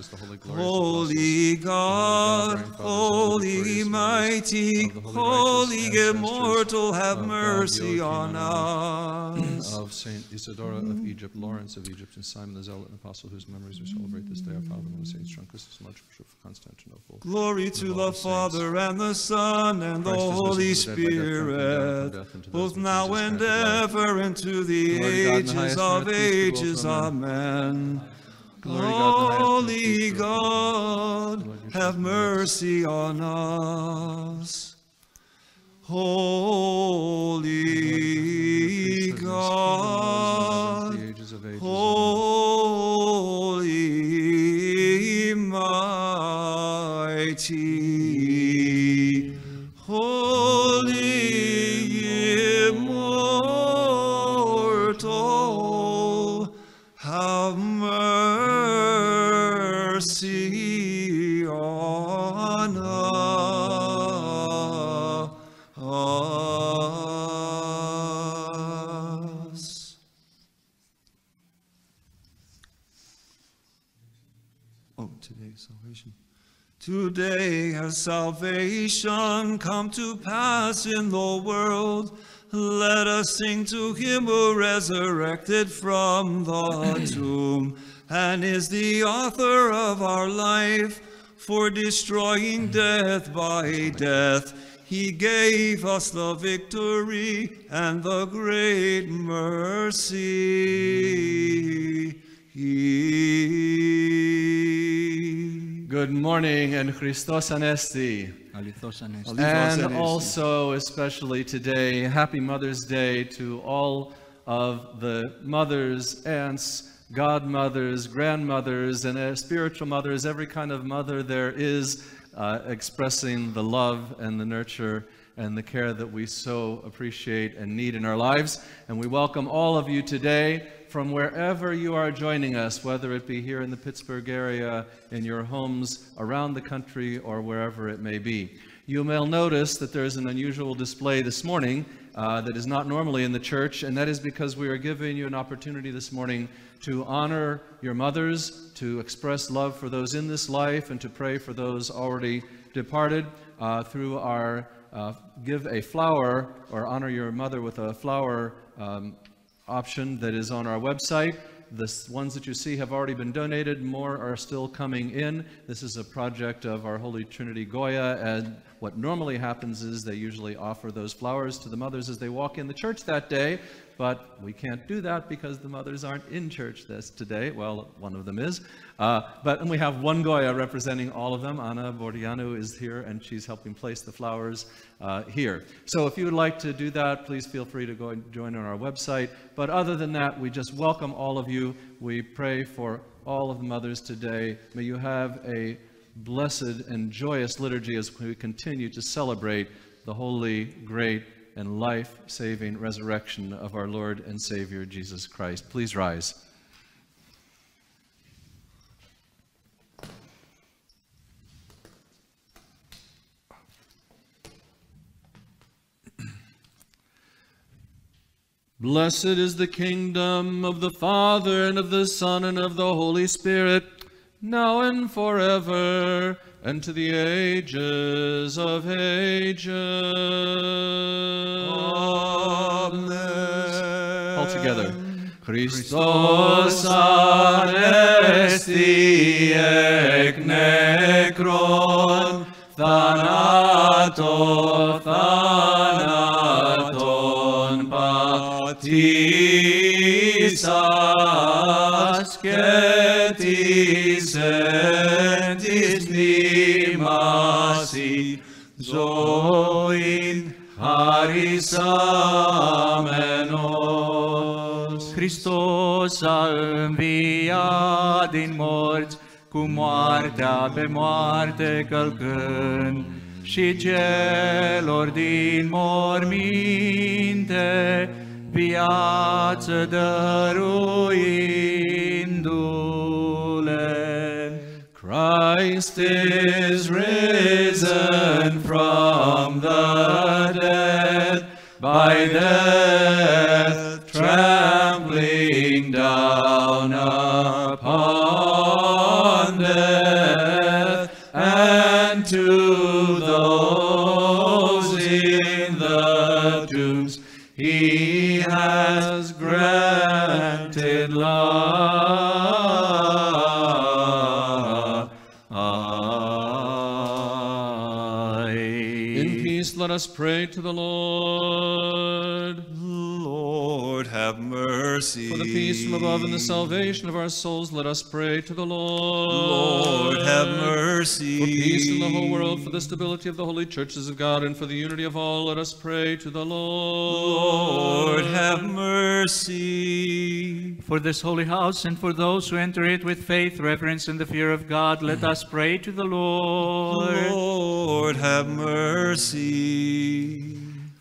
Holy God, holy mighty, holy immortal, have mercy on us. Of Saint Isidora of Egypt, Lawrence of Egypt, and Simon the Zealot, an apostle whose memories we celebrate this day, our Father, and the Saints Archbishop of Constantinople. Glory to the Father and the Son and the Holy Spirit, both now and ever and to the ages of ages. Amen. Holy God, have mercy on us. Holy God, The ages of ages. Holy mighty, Salvation come to pass in the world. Let us sing to him who resurrected from the tomb and is the author of our life. For destroying death by death, he gave us the victory and the great mercy. Mm. Good morning and Christos Anesti. And also, especially today, happy Mother's Day to all of the mothers, aunts, godmothers, grandmothers, and spiritual mothers, every kind of mother there is, uh, expressing the love and the nurture and the care that we so appreciate and need in our lives. And we welcome all of you today from wherever you are joining us, whether it be here in the Pittsburgh area, in your homes around the country, or wherever it may be. You may notice that there's an unusual display this morning uh, that is not normally in the church, and that is because we are giving you an opportunity this morning to honor your mothers, to express love for those in this life, and to pray for those already departed uh, through our uh, give a flower or honor your mother with a flower um, option that is on our website. The ones that you see have already been donated. More are still coming in. This is a project of our Holy Trinity Goya, and what normally happens is they usually offer those flowers to the mothers as they walk in the church that day. But we can't do that because the mothers aren't in church this today. Well, one of them is. Uh, but and we have one Goya representing all of them. Anna Bordianu is here, and she's helping place the flowers uh, here. So if you would like to do that, please feel free to go and join on our website. But other than that, we just welcome all of you. We pray for all of the mothers today. May you have a blessed and joyous liturgy as we continue to celebrate the holy, great, and life saving resurrection of our Lord and Savior Jesus Christ. Please rise. Blessed is the kingdom of the Father, and of the Son, and of the Holy Spirit, now and forever, and to the ages of ages. Amen. All together. Christos anesti ek nekron, Isas que ti sentis dimasi zoin haris amenos. Hristos a înviat din morți, cu moartea pe moarte călcând, și celor din morminte viață dăruindu-le. Christ is risen from the dead by death, us pray to the Lord. Lord, have mercy. For the peace from above and the salvation of our souls, let us pray to the Lord. Lord, have mercy. For peace in the whole world, for the stability of the holy churches of God, and for the unity of all, let us pray to the Lord. Lord, have mercy. For this holy house and for those who enter it with faith, reverence, and the fear of God, let us pray to the Lord. Lord, have mercy.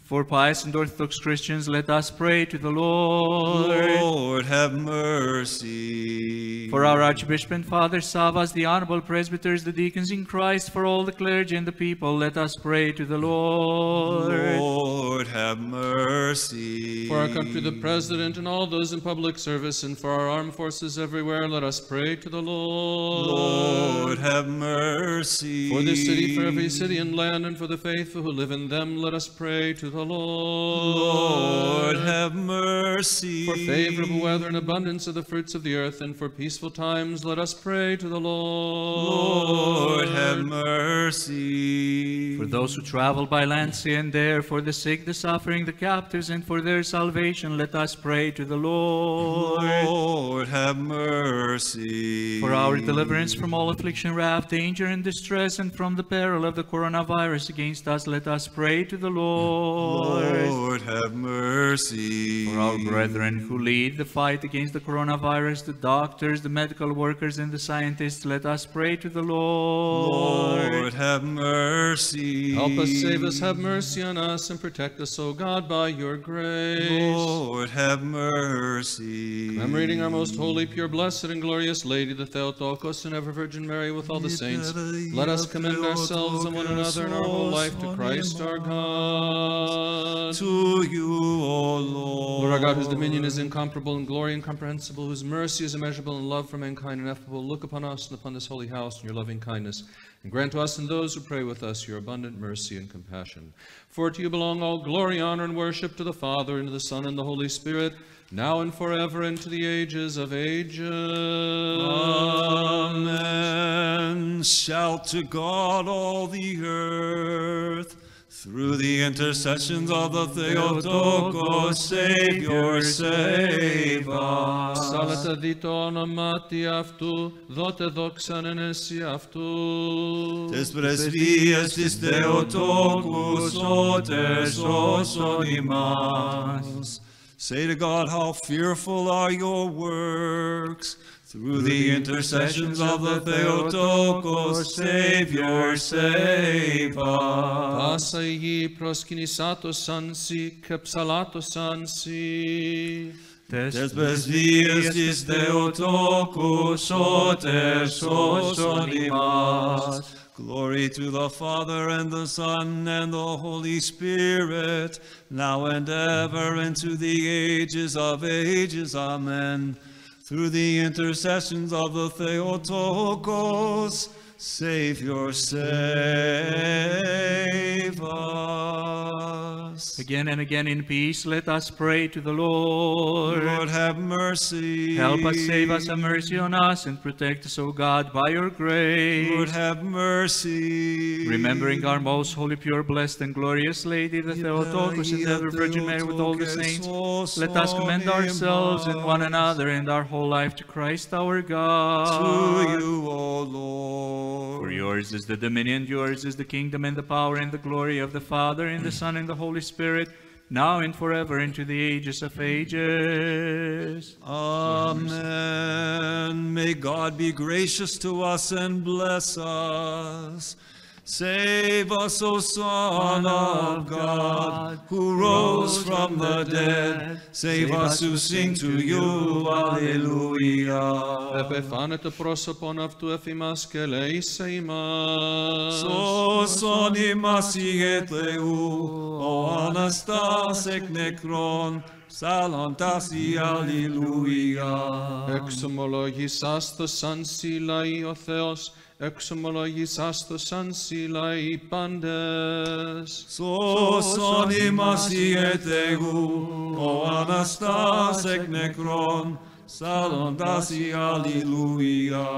For pious and Orthodox Christians, let us pray to the Lord. Lord, have mercy. For our Archbishop and Father Savas, the honorable presbyters, the deacons in Christ, for all the clergy and the people, let us pray to the Lord. Lord, have mercy. For our country, the President, and all those in public service, and for our armed forces everywhere, let us pray to the Lord. Lord, have mercy. For this city, for every city and land, and for the faithful who live in them, let us pray to the the Lord. Lord, have mercy. For favorable weather and abundance of the fruits of the earth, and for peaceful times, let us pray to the Lord. Lord, have mercy. For those who travel by land, sea and air, for the sick, the suffering, the captives, and for their salvation, let us pray to the Lord. Lord, have mercy. For our deliverance from all affliction, wrath, danger, and distress, and from the peril of the coronavirus against us, let us pray to the Lord. Lord, have mercy. For our brethren who lead the fight against the coronavirus, the doctors, the medical workers, and the scientists, let us pray to the Lord. Lord, have mercy. Help us, save us, have mercy on us, and protect us, O God, by your grace. Lord, have mercy. Commemorating our most holy, pure, blessed, and glorious Lady, the Theotokos, and ever Virgin Mary, with all the saints, let us commend ourselves and one another in our whole life to Christ our God. To you, O Lord. Lord our God, whose dominion is incomparable and glory incomprehensible, whose mercy is immeasurable and love for mankind ineffable, look upon us and upon this holy house in your loving kindness, and grant to us and those who pray with us your abundant mercy and compassion. For to you belong all glory, honor, and worship to the Father, and to the Son, and the Holy Spirit, now and forever, and to the ages of ages. Amen. Shout to God, all the earth. Through the intercessions of the Theotokos, Savior, save us. Σάλατε δι το ονομάτι αυτού, δότε δόξαν εν εσύ αυτού. Τες πρεσβείες της Θεοτόκου, σώτερ σώσον ημάς. Say to God, how fearful are your works. Through the intercessions of the Theotokos, Savior, save us. Pasai proskinisatos ansi, kapsalatos ansi. Tes pes dies tis Theotokos, oter soson. Glory to the Father, and the Son, and the Holy Spirit, now and ever, and to the ages of ages. Amen. Through the intercessions of the Theotokos, Savior, save us. Again and again in peace, let us pray to the Lord. Lord, have mercy. Help us, save us, have mercy on us, and protect us, O God, by your grace. Lord, have mercy. Remembering our most holy, pure, blessed, and glorious Lady, the Theotokos, and the ever Virgin Mary, with all the saints, let us commend ourselves and one another and our whole life to Christ our God. to you, O Lord. For yours is the dominion, yours is the kingdom, and the power, and the glory of the Father, and the Son, and the Holy Spirit, now and forever, into the ages of ages. Amen. May God be gracious to us and bless us. Save us, O Son of God, who rose from the dead. Save us who sing to you. Alleluia. Επεφάνε το πρόσωπον αυτού εφημάς και λέησε ημάς. Σώσον ημάς Ιε Θεού, ο Αναστάς εκ νεκρών, ψαλαντάσι Αλληλούια. Εξομολογήσας το σαν σύλλαοι ο Θεός, εξομολογήσας το σαν σύλλαοι πάντες. Σώσον ημάς Ιε Θεού, ο Αναστάς εκ νεκρών, ψαλαντάσι Αλληλούια.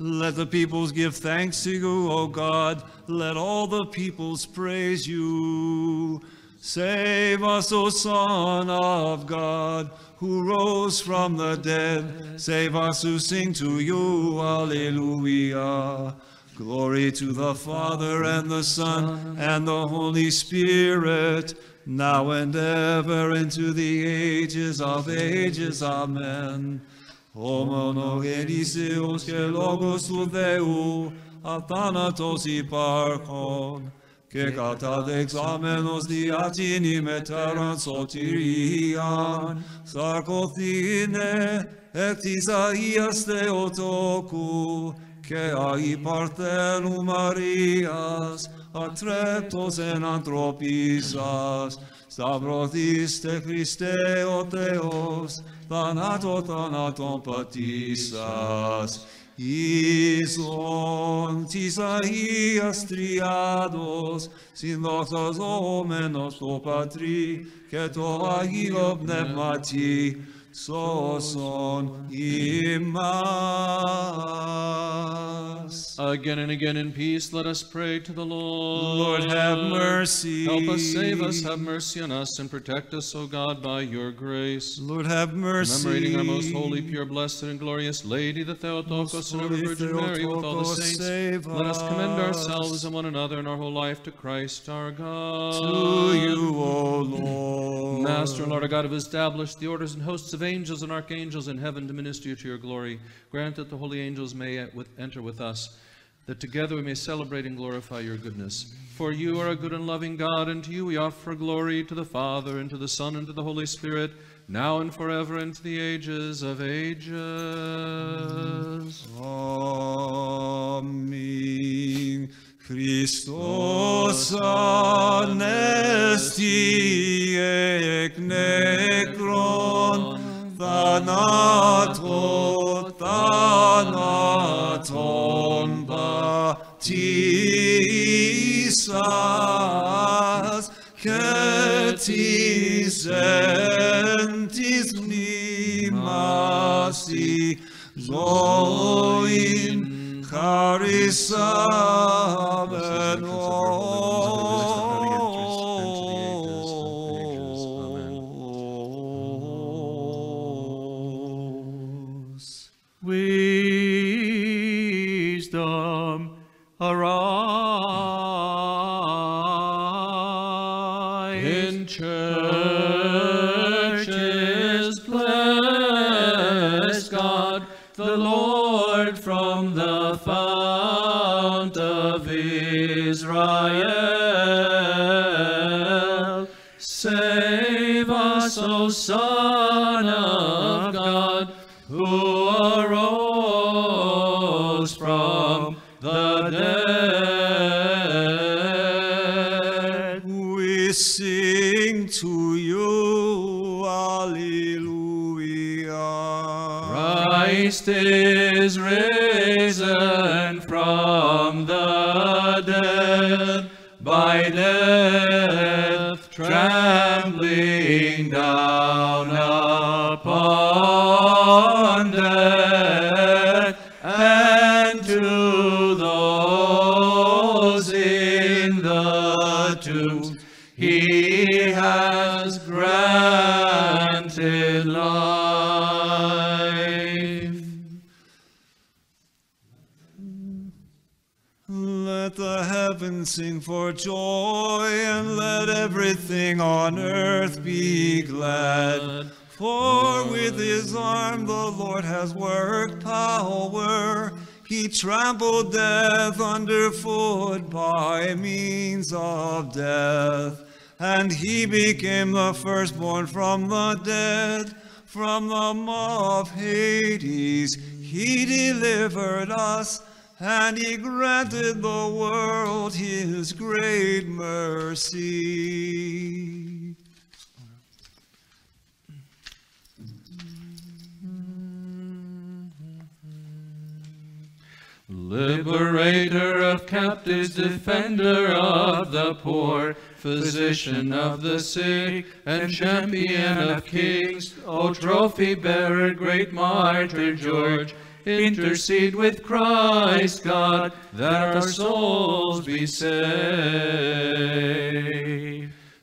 Let the peoples give thanks to you, O God. Let all the peoples praise you. Save us, O Son of God, who rose from the dead. Save us who sing to you. Alleluia. Glory to the Father and the Son and the Holy Spirit, now and ever into the ages of ages. Amen. Ο μονογεννήσεως και λόγος του Θεού, αθάνατος υπάρχον, και καταδεξάμενος διά την ημετέραν σωτηρίαν, σαρκωθήνε εκ της Αγίας Θεοτόκου, και αη Παρθένου Μαρίας, ατρέπτος εν ανθρωπίσας, σταυρωθήστε Χριστέ ο Θεός, θανάτω θανάτων πατήσας, Ison ont Isaias triados, sinoctos omenos to patri, ceto agiob nemati, soson imas. Again and again in peace, let us pray to the Lord. Lord, have mercy. Help us, save us, have mercy on us, and protect us, O God, by your grace. Lord, have mercy. Commemorating our most holy, pure, blessed, and glorious Lady, the Theotokos, and ever Virgin Mary, with all the saints, let us commend ourselves and one another and our whole life to Christ our God. To you, O Lord. Master and Lord, our God, have established the orders and hosts of angels and archangels in heaven to minister to your glory, grant that the holy angels may enter with us, that together we may celebrate and glorify your goodness. For you are a good and loving God, and to you we offer glory to the Father, and to the Son, and to the Holy Spirit, now and forever, and to the ages of ages. Amen. Christos anesti ek nekron θάνατο, θάνατον πατήσας, και της εν της μνήμασι ζωήν χαρισάμεν Sing for joy, and let everything on earth be glad. For with his arm the Lord has worked power. He trampled death underfoot by means of death. And he became the firstborn from the dead. From the maw of Hades he delivered us, and he granted the world his great mercy. Liberator of captives, defender of the poor, physician of the sick, and champion of kings, O trophy bearer, great martyr George, intercede with Christ God, that our souls be saved.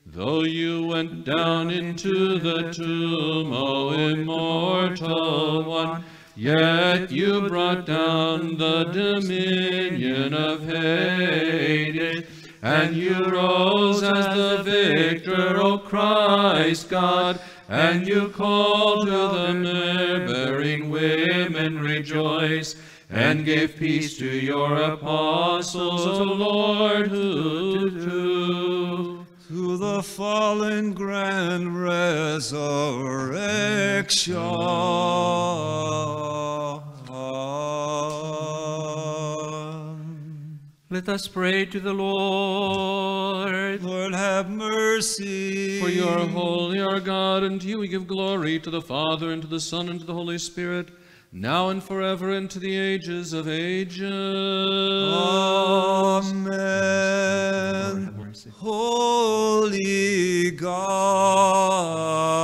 Though you went down into the tomb, O immortal one, Yet you brought down the dominion of Hades, and you rose as the victor, O Christ God, and you called to the myrrh-bearing women, rejoice, and gave peace to your apostles, O Lord, who do. To the fallen grand resurrection. Let us pray to the Lord. Lord, have mercy. For you are holy, our God, and to you we give glory, to the Father, and to the Son, and to the Holy Spirit, now and forever and to the ages of ages. Amen. Have mercy. Holy God,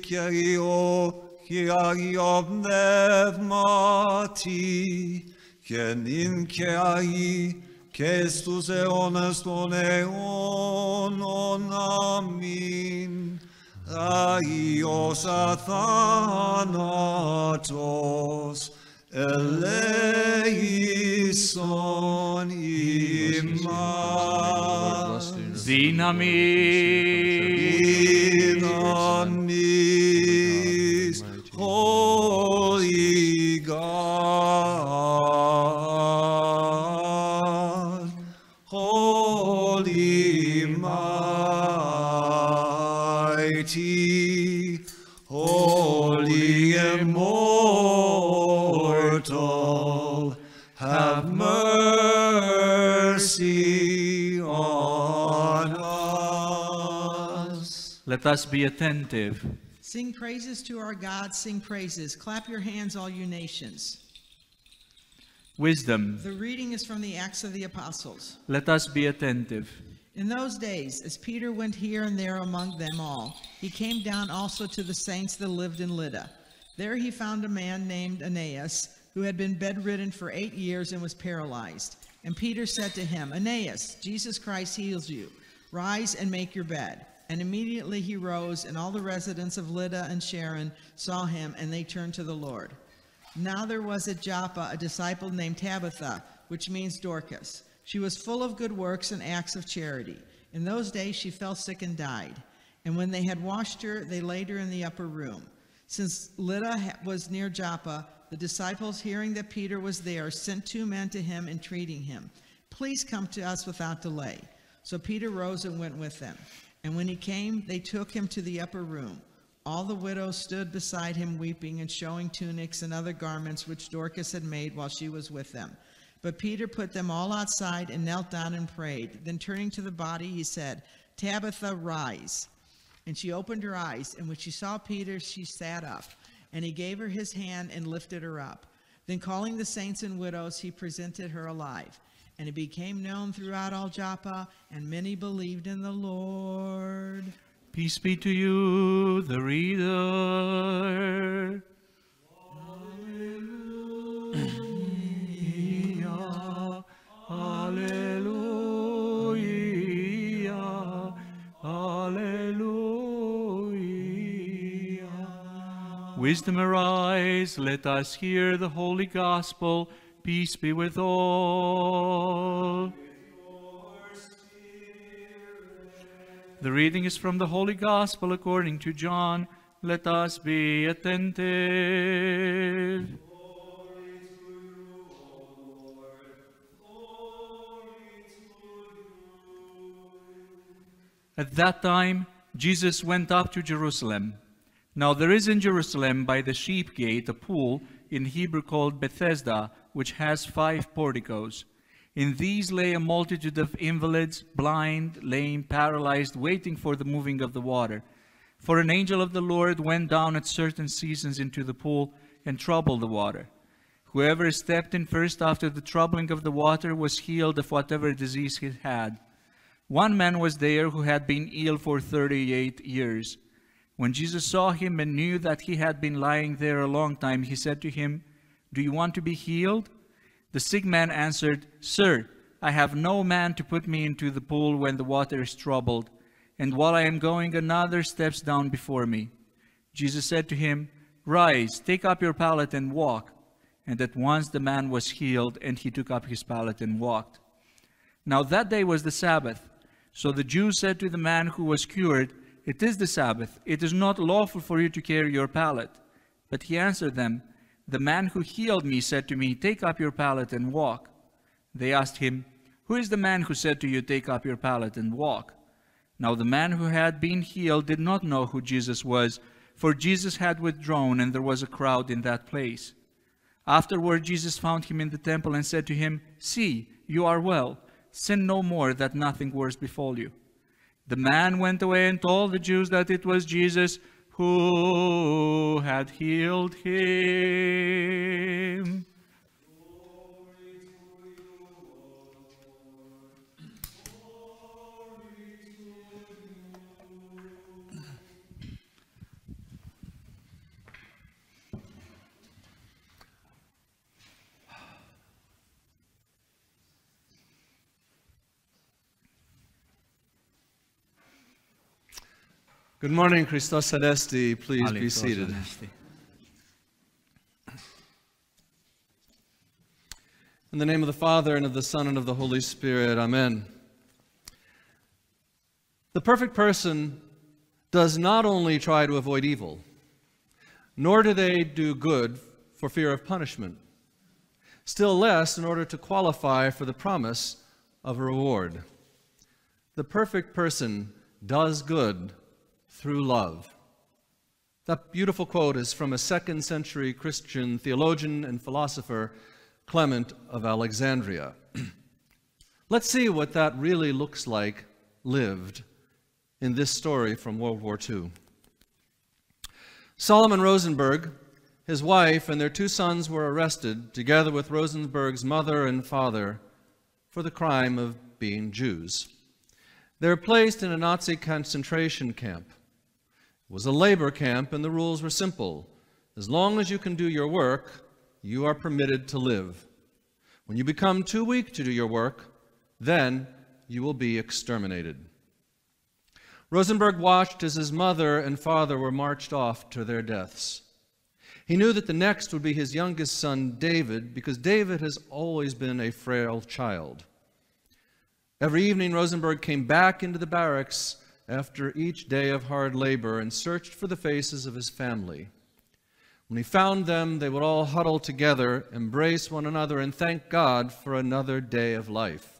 Και Kyrio πνεύματι, και νυν και αΐ, και στους αιώνες των αιώνων. Αμήν. Άγιος αθάνατος, ελέησον ημάς. Δύναμη Let us be attentive. Sing praises to our God, sing praises. Clap your hands, all you nations. Wisdom. The reading is from the Acts of the Apostles. Let us be attentive. In those days, as Peter went here and there among them all, he came down also to the saints that lived in Lydda. There he found a man named Aeneas, who had been bedridden for eight years and was paralyzed. And Peter said to him, Aeneas, Jesus Christ heals you. Rise and make your bed. And immediately he rose, and all the residents of Lydda and Sharon saw him, and they turned to the Lord. Now there was at Joppa a disciple named Tabitha, which means Dorcas. She was full of good works and acts of charity. In those days she fell sick and died. And when they had washed her, they laid her in the upper room. Since Lydda was near Joppa, the disciples, hearing that Peter was there, sent two men to him, entreating him, Please come to us without delay. So Peter rose and went with them. And when he came, they took him to the upper room. All the widows stood beside him weeping and showing tunics and other garments which Dorcas had made while she was with them. But Peter put them all outside and knelt down and prayed. Then turning to the body, he said, Tabitha, rise. And she opened her eyes, and when she saw Peter, she sat up. And he gave her his hand and lifted her up. Then calling the saints and widows, he presented her alive. And it became known throughout all Joppa, and many believed in the Lord. Peace be to you, the reader. Alleluia, Alleluia. Wisdom arise, let us hear the holy gospel. Peace be with all. The reading is from the Holy Gospel according to John. Let us be attentive. At that time, Jesus went up to Jerusalem. Now there is in Jerusalem by the sheep gate a pool in Hebrew called Bethesda, which has five porticos. In these lay a multitude of invalids, blind, lame, paralyzed, waiting for the moving of the water. For an angel of the Lord went down at certain seasons into the pool and troubled the water. Whoever stepped in first after the troubling of the water was healed of whatever disease he had. One man was there who had been ill for 38 years. When Jesus saw him and knew that he had been lying there a long time, he said to him, Do you want to be healed? The sick man answered, Sir, I have no man to put me into the pool when the water is troubled, and while I am going, another steps down before me. Jesus said to him, Rise, take up your pallet and walk. And at once the man was healed, and he took up his pallet and walked. Now that day was the Sabbath. So the Jews said to the man who was cured, It is the Sabbath. It is not lawful for you to carry your pallet. But he answered them, The man who healed me said to me, Take up your pallet and walk. They asked him, Who is the man who said to you, Take up your pallet and walk? Now the man who had been healed did not know who Jesus was, for Jesus had withdrawn, and there was a crowd in that place. Afterward, Jesus found him in the temple and said to him, See, you are well sin no more, that nothing worse befall you. The man went away and told the Jews that it was Jesus who had healed him. Good morning, Christos Anesti. Please be seated. In the name of the Father, and of the Son, and of the Holy Spirit, Amen. The perfect person does not only try to avoid evil, nor do they do good for fear of punishment, still less in order to qualify for the promise of a reward. The perfect person does good through love. That beautiful quote is from a second century Christian theologian and philosopher, Clement of Alexandria. Let's see what that really looks like lived in this story from World War II. Solomon Rosenberg, his wife, and their two sons were arrested, together with Rosenberg's mother and father, for the crime of being Jews. They were placed in a Nazi concentration camp. Was a labor camp, and the rules were simple. As long as you can do your work, you are permitted to live. When you become too weak to do your work, then you will be exterminated. Rosenberg watched as his mother and father were marched off to their deaths. He knew that the next would be his youngest son, David, because David has always been a frail child. Every evening, Rosenberg came back into the barracks after each day of hard labor and searched for the faces of his family. When he found them, they would all huddle together, embrace one another, and thank God for another day of life.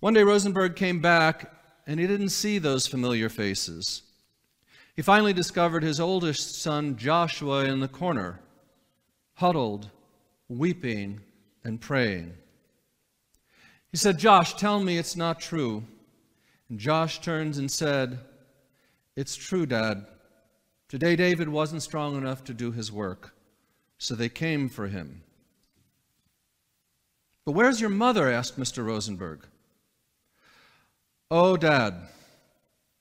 One day, Rosenberg came back, and he didn't see those familiar faces. He finally discovered his oldest son, Joshua, in the corner, huddled, weeping, and praying. He said, Josh, tell me it's not true. Josh turns and said, It's true, Dad. Today David wasn't strong enough to do his work, so they came for him. But where's your mother? asked Mr. Rosenberg. Oh, Dad.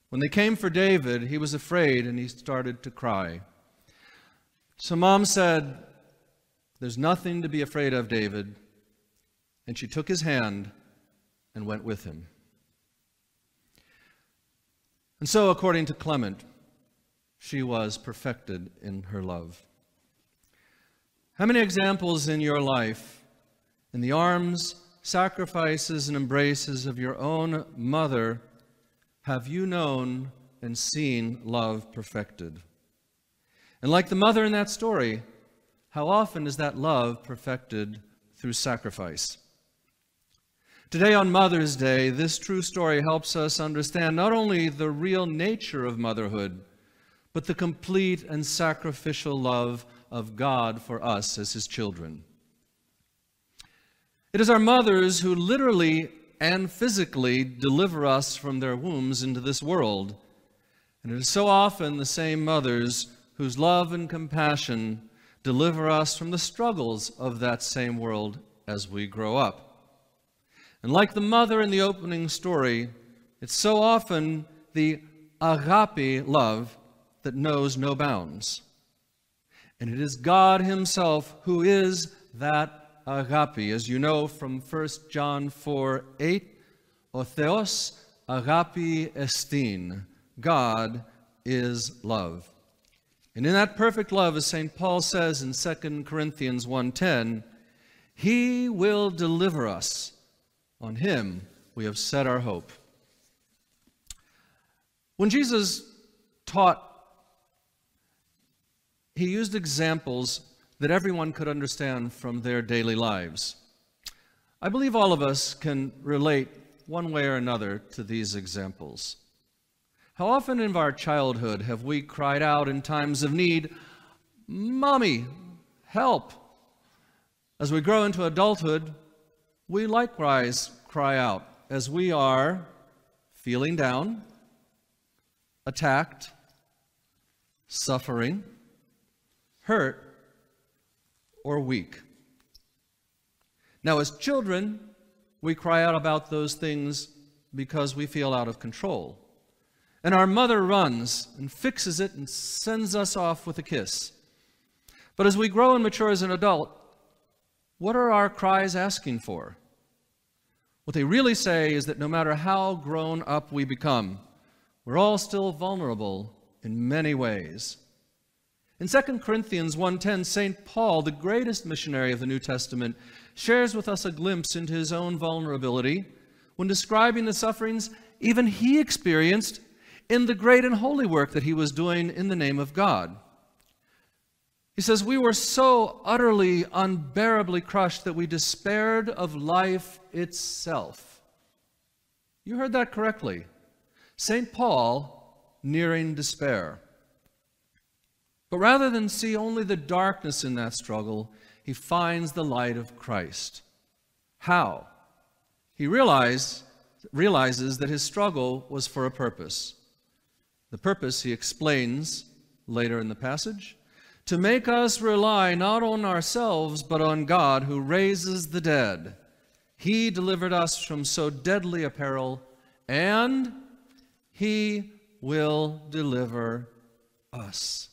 When they came for David, he was afraid and he started to cry. So Mom said, There's nothing to be afraid of, David. And she took his hand and went with him. And so, according to Clement, she was perfected in her love. How many examples in your life in the arms, sacrifices, and embraces of your own mother, have you known and seen love perfected. And like the mother in that story, how often is that love perfected through sacrifice? Today, on Mother's Day, this true story helps us understand not only the real nature of motherhood, but the complete and sacrificial love of God for us as His children. It is our mothers who literally and physically deliver us from their wombs into this world. And it is so often the same mothers whose love and compassion deliver us from the struggles of that same world as we grow up. And like the mother in the opening story, it's so often the agape love that knows no bounds. And it is God Himself who is that agape. As you know from 1 John 4 8, O Theos agape estin. God is love. And in that perfect love, as St. Paul says in 2 Corinthians 1.10, He will deliver us. On Him we have set our hope. When Jesus taught he used examples that everyone could understand from their daily lives. I believe all of us can relate one way or another to these examples. How often in our childhood have we cried out in times of need, Mommy, help? As we grow into adulthood, we likewise cry out as we are feeling down, attacked, suffering, hurt, or weak. Now, as children, we cry out about those things because we feel out of control. And our mother runs and fixes it and sends us off with a kiss. But as we grow and mature as an adult, what are our cries asking for? What they really say is that no matter how grown up we become, we're all still vulnerable in many ways. In 2 Corinthians 1:10, St. Paul, the greatest missionary of the New Testament, shares with us a glimpse into his own vulnerability when describing the sufferings even he experienced in the great and holy work that he was doing in the name of God. He says, We were so utterly, unbearably crushed that we despaired of life itself. You heard that correctly. St. Paul nearing despair. But rather than see only the darkness in that struggle, he finds the light of Christ. How? He realize, realizes that his struggle was for a purpose. The purpose, he explains later in the passage, to make us rely not on ourselves, but on God who raises the dead. He delivered us from so deadly a peril, and he will deliver us.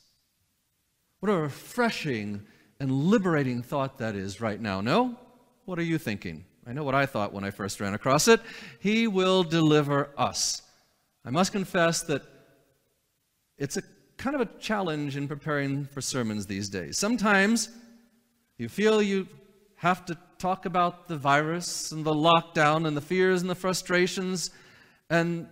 What a refreshing and liberating thought that is right now. No? What are you thinking? I know what I thought when I first ran across it. He will deliver us. I must confess that it's a kind of a challenge in preparing for sermons these days. Sometimes you feel you have to talk about the virus and the lockdown and the fears and the frustrations, and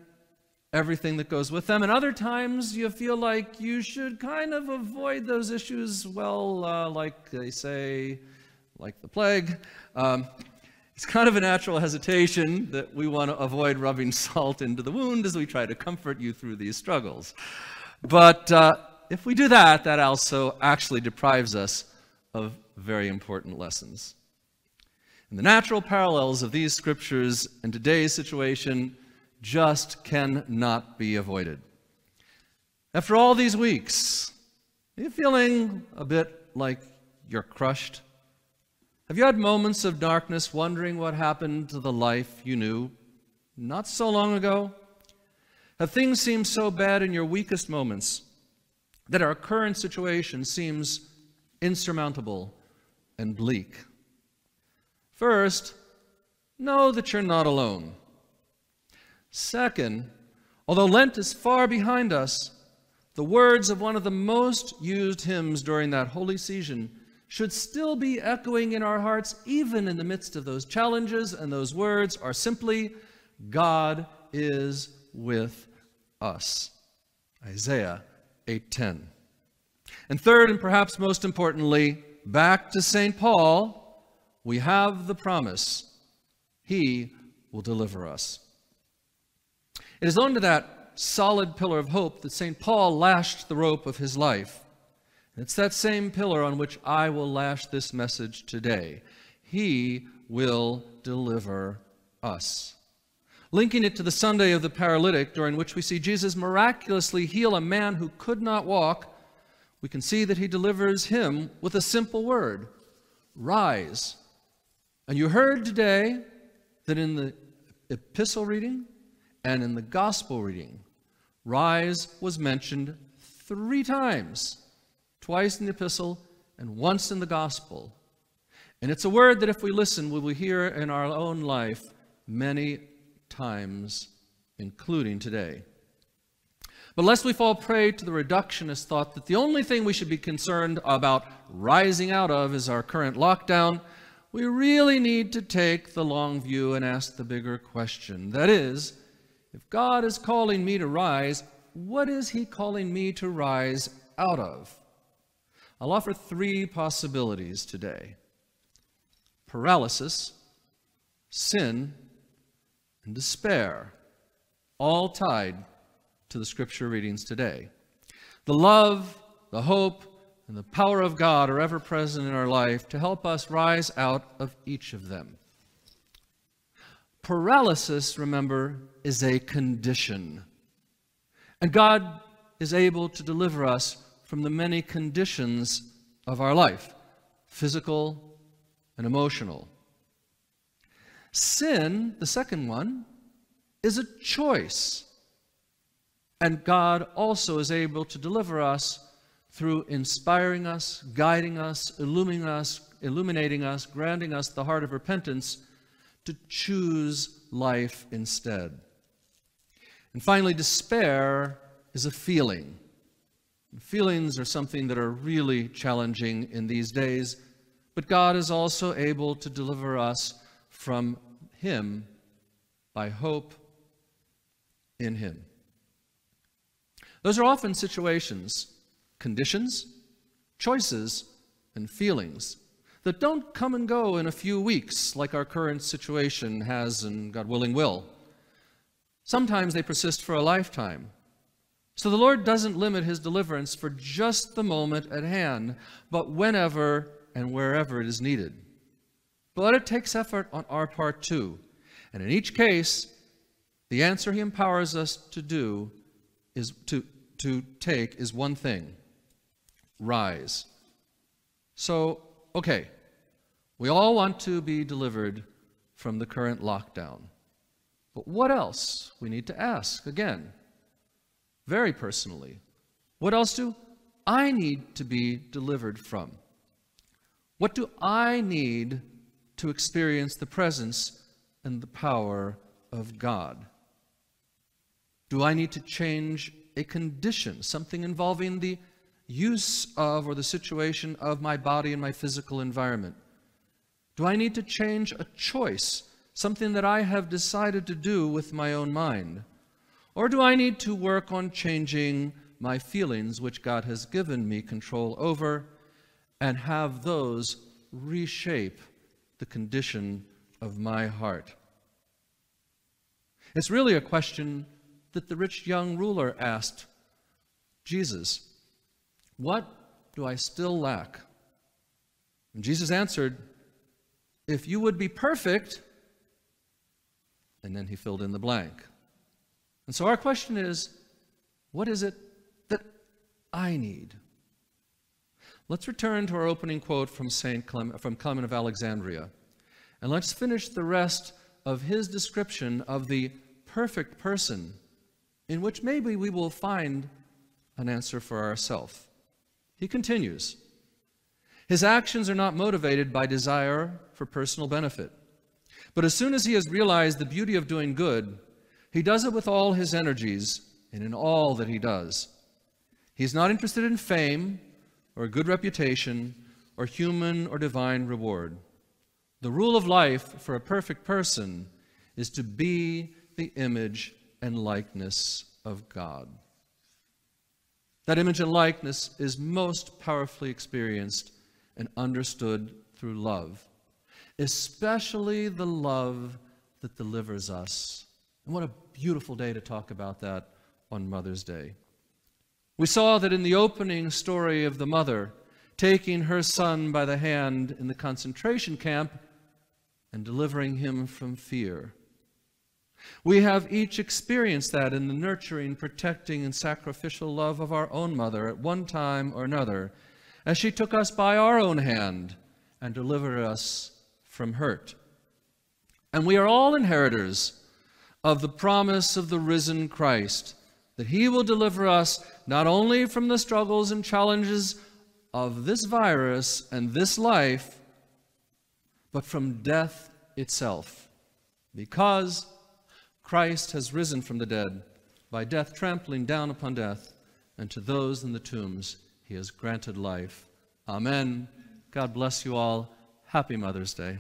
everything that goes with them. And other times you feel like you should kind of avoid those issues, well, uh, like they say, like the plague. Um, it's kind of a natural hesitation that we want to avoid rubbing salt into the wound as we try to comfort you through these struggles. But uh, if we do that, that also actually deprives us of very important lessons. And the natural parallels of these scriptures and today's situation just cannot be avoided. After all these weeks, are you feeling a bit like you're crushed? Have you had moments of darkness wondering what happened to the life you knew not so long ago? Have things seemed so bad in your weakest moments that our current situation seems insurmountable and bleak? First, know that you're not alone. Second, although Lent is far behind us, the words of one of the most used hymns during that holy season should still be echoing in our hearts, even in the midst of those challenges, and those words are simply, God is with us. Isaiah 8:10. And third, and perhaps most importantly, back to St. Paul, we have the promise he will deliver us. It is onto that solid pillar of hope that St. Paul lashed the rope of his life. And it's that same pillar on which I will lash this message today. He will deliver us. Linking it to the Sunday of the paralytic, during which we see Jesus miraculously heal a man who could not walk, we can see that he delivers him with a simple word rise. And you heard today that in the epistle reading and in the gospel reading, rise was mentioned three times twice in the epistle and once in the gospel. And it's a word that if we listen, we will hear in our own life many times, including today. But lest we fall prey to the reductionist thought that the only thing we should be concerned about rising out of is our current lockdown, we really need to take the long view and ask the bigger question. That is, if God is calling me to rise, what is He calling me to rise out of? I'll offer three possibilities today paralysis, sin, and despair, all tied to the scripture readings today. The love, the hope, and the power of God are ever present in our life to help us rise out of each of them. Paralysis, remember, is a condition. And God is able to deliver us from the many conditions of our life physical and emotional. Sin, the second one, is a choice. And God also is able to deliver us through inspiring us, guiding us, illuminating us, illuminating us, granting us the heart of repentance to choose life instead. And finally, despair is a feeling. Feelings are something that are really challenging in these days, but God is also able to deliver us from Him by hope in Him. Those are often situations, conditions, choices, and feelings that don't come and go in a few weeks like our current situation has and God willing will. Sometimes they persist for a lifetime. So the Lord doesn't limit his deliverance for just the moment at hand, but whenever and wherever it is needed. But it takes effort on our part too. And in each case, the answer he empowers us to do is to, to take is one thing rise. So, okay, we all want to be delivered from the current lockdown. But what else? We need to ask again very personally. What else do I need to be delivered from? What do I need to experience the presence and the power of God? Do I need to change a condition, something involving the use of or the situation of my body and my physical environment? Do I need to change a choice, something that I have decided to do with my own mind? Or do I need to work on changing my feelings, which God has given me control over, and have those reshape the condition of my heart? It's really a question that the rich young ruler asked Jesus What do I still lack? And Jesus answered, If you would be perfect, and then he filled in the blank. And so our question is what is it that I need? Let's return to our opening quote from Saint Clement, from Clement of Alexandria, and let's finish the rest of his description of the perfect person, in which maybe we will find an answer for ourselves. He continues His actions are not motivated by desire for personal benefit, but as soon as he has realized the beauty of doing good, he does it with all his energies and in all that he does. He's not interested in fame or a good reputation or human or divine reward. The rule of life for a perfect person is to be the image and likeness of God. That image and likeness is most powerfully experienced and understood through love, especially the love that delivers us. And what a beautiful day to talk about that on Mother's Day. We saw that in the opening story of the mother taking her son by the hand in the concentration camp and delivering him from fear. We have each experienced that in the nurturing, protecting, and sacrificial love of our own mother at one time or another, as she took us by our own hand and delivered us from hurt. And we are all inheritors of the promise of the risen Christ, that he will deliver us not only from the struggles and challenges of this virus and this life, but from death itself, because Christ has risen from the dead, by death trampling down upon death, and to those in the tombs he has granted life. Amen. God bless you all. Happy Mother's Day.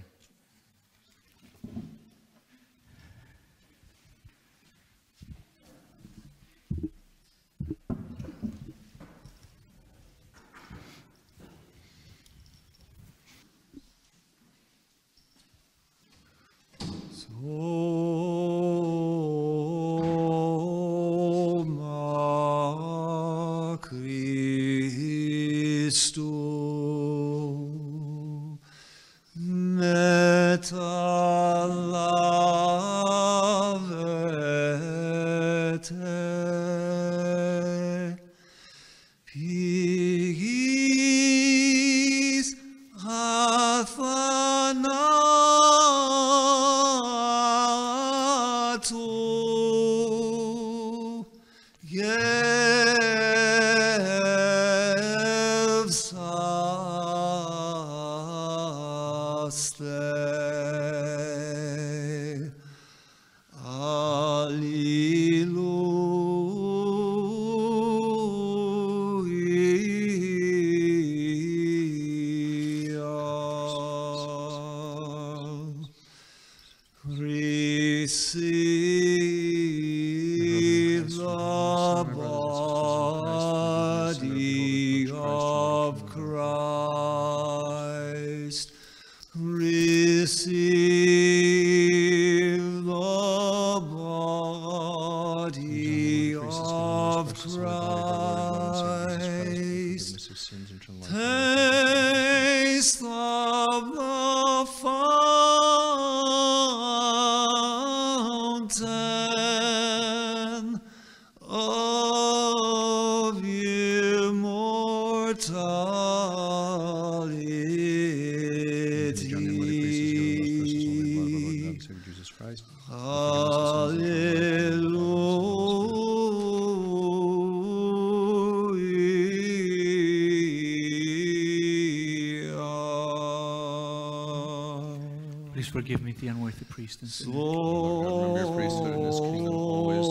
Soma forgive me, the unworthy priest and sinner. Lord, remember your priesthood in this kingdom always,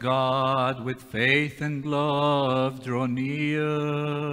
God, with faith and love, draw near.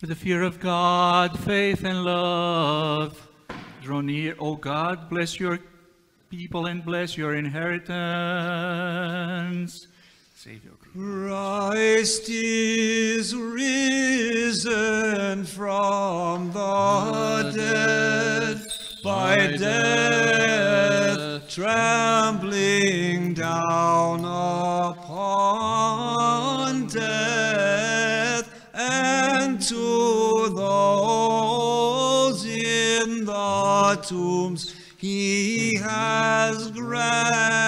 With the fear of God, faith and love, draw near. O God, bless your people and bless your inheritance. Savior. Christ is risen from the dead by death, trampling down tombs he has granted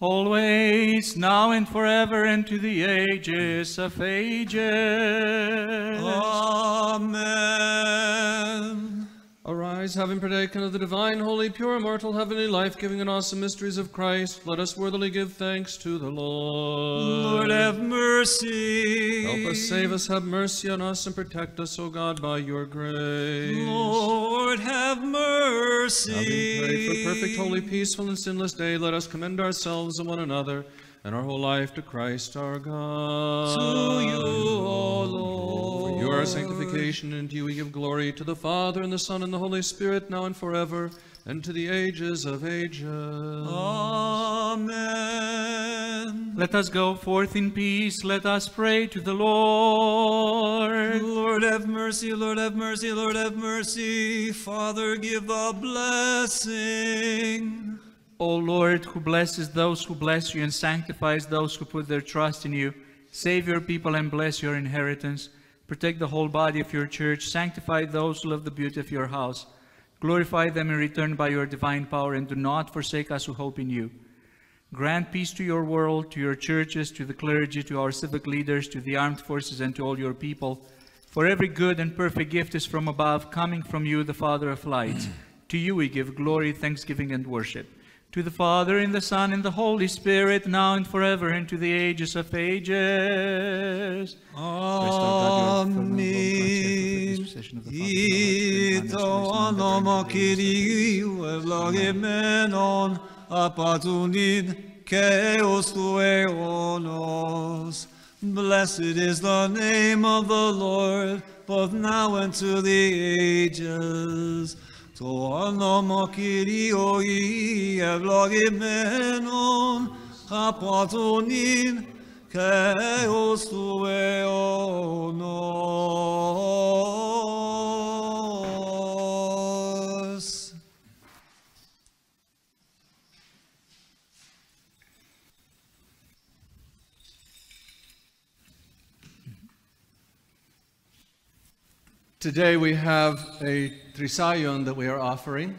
Always, now and forever, and to the ages of ages. Amen. Arise, having partaken of the divine, holy, pure, immortal, heavenly, life-giving, and awesome mysteries of Christ, let us worthily give thanks to the Lord. Lord have mercy. Help us, save us, have mercy on us, and protect us, O God, by your grace. Lord have mercy. Having prayed for perfect, holy, peaceful, and sinless day, let us commend ourselves and one another and our whole life to Christ our God. To you, O Lord. For you our sanctification, and to you we give glory to the Father, and the Son, and the Holy Spirit, now and forever, and to the ages of ages. Amen. Let us go forth in peace. Let us pray to the Lord. Lord have mercy, Lord have mercy, Lord have mercy. Father, give the blessing. O Lord, who blesses those who bless you and sanctifies those who put their trust in you, save your people and bless your inheritance. Protect the whole body of your church. Sanctify those who love the beauty of your house. Glorify them in return by your divine power, and do not forsake us who hope in you. Grant peace to your world, to your churches, to the clergy, to our civic leaders, to the armed forces, and to all your people. For every good and perfect gift is from above, coming from you, the Father of lights. to you we give glory, thanksgiving, and worship. To the Father, and the Son, and the Holy Spirit, now and forever, and to the ages of ages. Amen. Ito anoma Kyriou evlagemenon apatunin keos tueonos. Blessed is the name of the Lord, both now and to the ages. To anoma Kyriou evlagemenon apatunin Chaos tueonos. Today we have a trisagion that we are offering.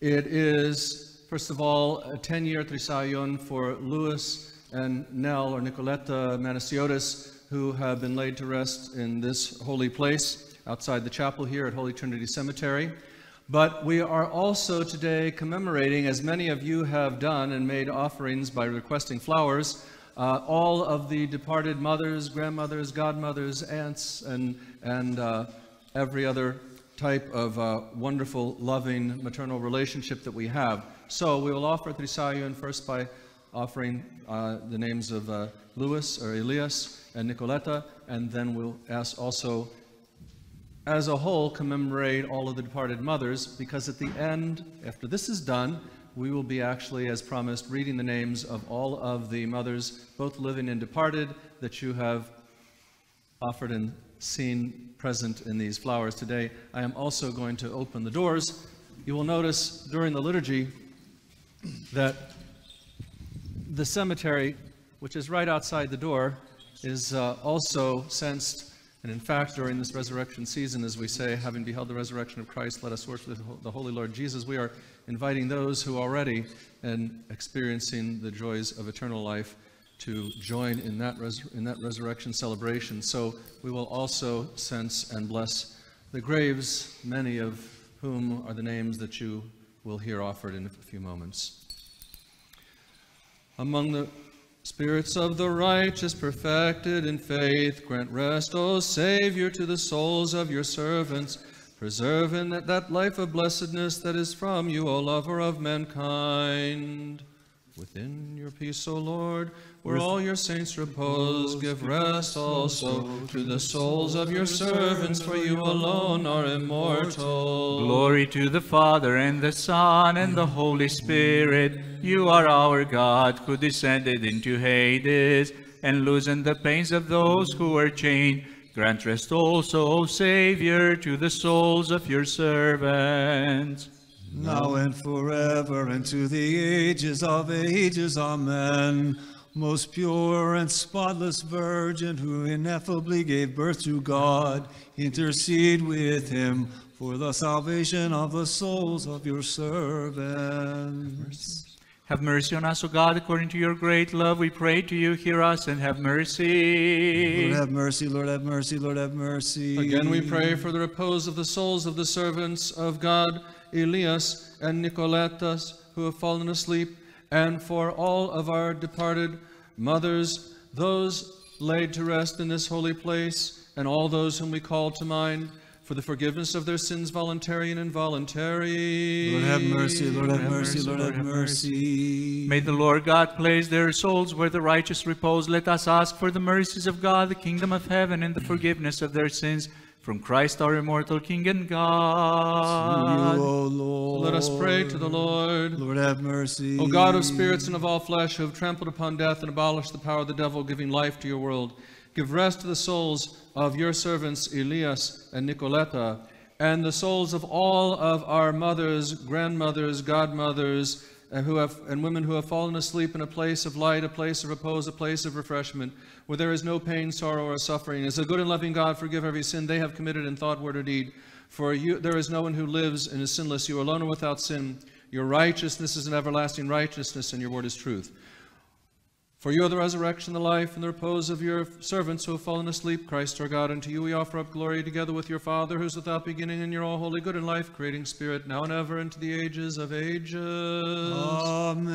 It is, first of all, a 10-year trisagion for Louis and Nell or Nicoletta Manasiotis, who have been laid to rest in this holy place outside the chapel here at Holy Trinity Cemetery. But we are also today commemorating, as many of you have done and made offerings by requesting flowers, uh, all of the departed mothers, grandmothers, godmothers, aunts, and, and uh, every other type of uh, wonderful, loving maternal relationship that we have. So we will offer Trisagion first by offering uh, the names of uh, Louis or Elias and Nicoletta, and then we'll ask also, as a whole, commemorate all of the departed mothers, because at the end, after this is done, we will be actually, as promised, reading the names of all of the mothers, both living and departed, that you have offered and seen present in these flowers today. I am also going to open the doors. You will notice during the liturgy that the cemetery, which is right outside the door, is uh, also censed. And in fact, during this resurrection season, as we say, having beheld the resurrection of Christ, let us worship the Holy Lord Jesus, we are inviting those who already and experiencing the joys of eternal life to join in that, in that resurrection celebration. So we will also cense and bless the graves, many of whom are the names that you will hear offered in a few moments. Among the spirits of the righteous perfected in faith, grant rest, O Savior, to the souls of your servants. Preserve in that, that life of blessedness that is from you, O lover of mankind. Within your peace, O Lord, where all your saints repose, give rest also to the souls of your servants, for you alone are immortal. Glory to the Father, and the Son, and the Holy Spirit. You are our God, who descended into Hades, and loosened the pains of those who were chained. Grant rest also, O Savior, to the souls of your servants. now and forever, and to the ages of ages. Amen. Most pure and spotless Virgin, who ineffably gave birth to God, intercede with him for the salvation of the souls of your servants. Have mercy on us, O God, according to your great love. We pray to you, hear us, and have mercy. Lord have mercy, Lord have mercy, Lord have mercy. Again, we pray for the repose of the souls of the servants of God, Elias and Nicoletas, who have fallen asleep, and for all of our departed mothers, those laid to rest in this holy place, and all those whom we call to mind, for the forgiveness of their sins, voluntary and involuntary. Lord have mercy, Lord have mercy, Lord have mercy. May the Lord God place their souls where the righteous repose. Let us ask for the mercies of God, the kingdom of heaven, and the forgiveness of their sins. From Christ our immortal King and God. You, O Lord. Let us pray to the Lord. Lord have mercy. O God of spirits and of all flesh, who have trampled upon death and abolished the power of the devil, giving life to your world, give rest to the souls of your servants Elias and Nicoletta, and the souls of all of our mothers, grandmothers, godmothers, and, who have, and women who have fallen asleep in a place of light, a place of repose, a place of refreshment, where there is no pain, sorrow, or suffering. As a good and loving God, forgive every sin they have committed in thought, word, or deed. For you, there is no one who lives and is sinless. You alone are without sin. Your righteousness is an everlasting righteousness, and your word is truth. For you are the resurrection, the life, and the repose of your servants who have fallen asleep, Christ our God. Unto you we offer up glory together with your Father, who is without beginning, and your all holy, good, and life creating Spirit, now and ever, into the ages of ages. Amen.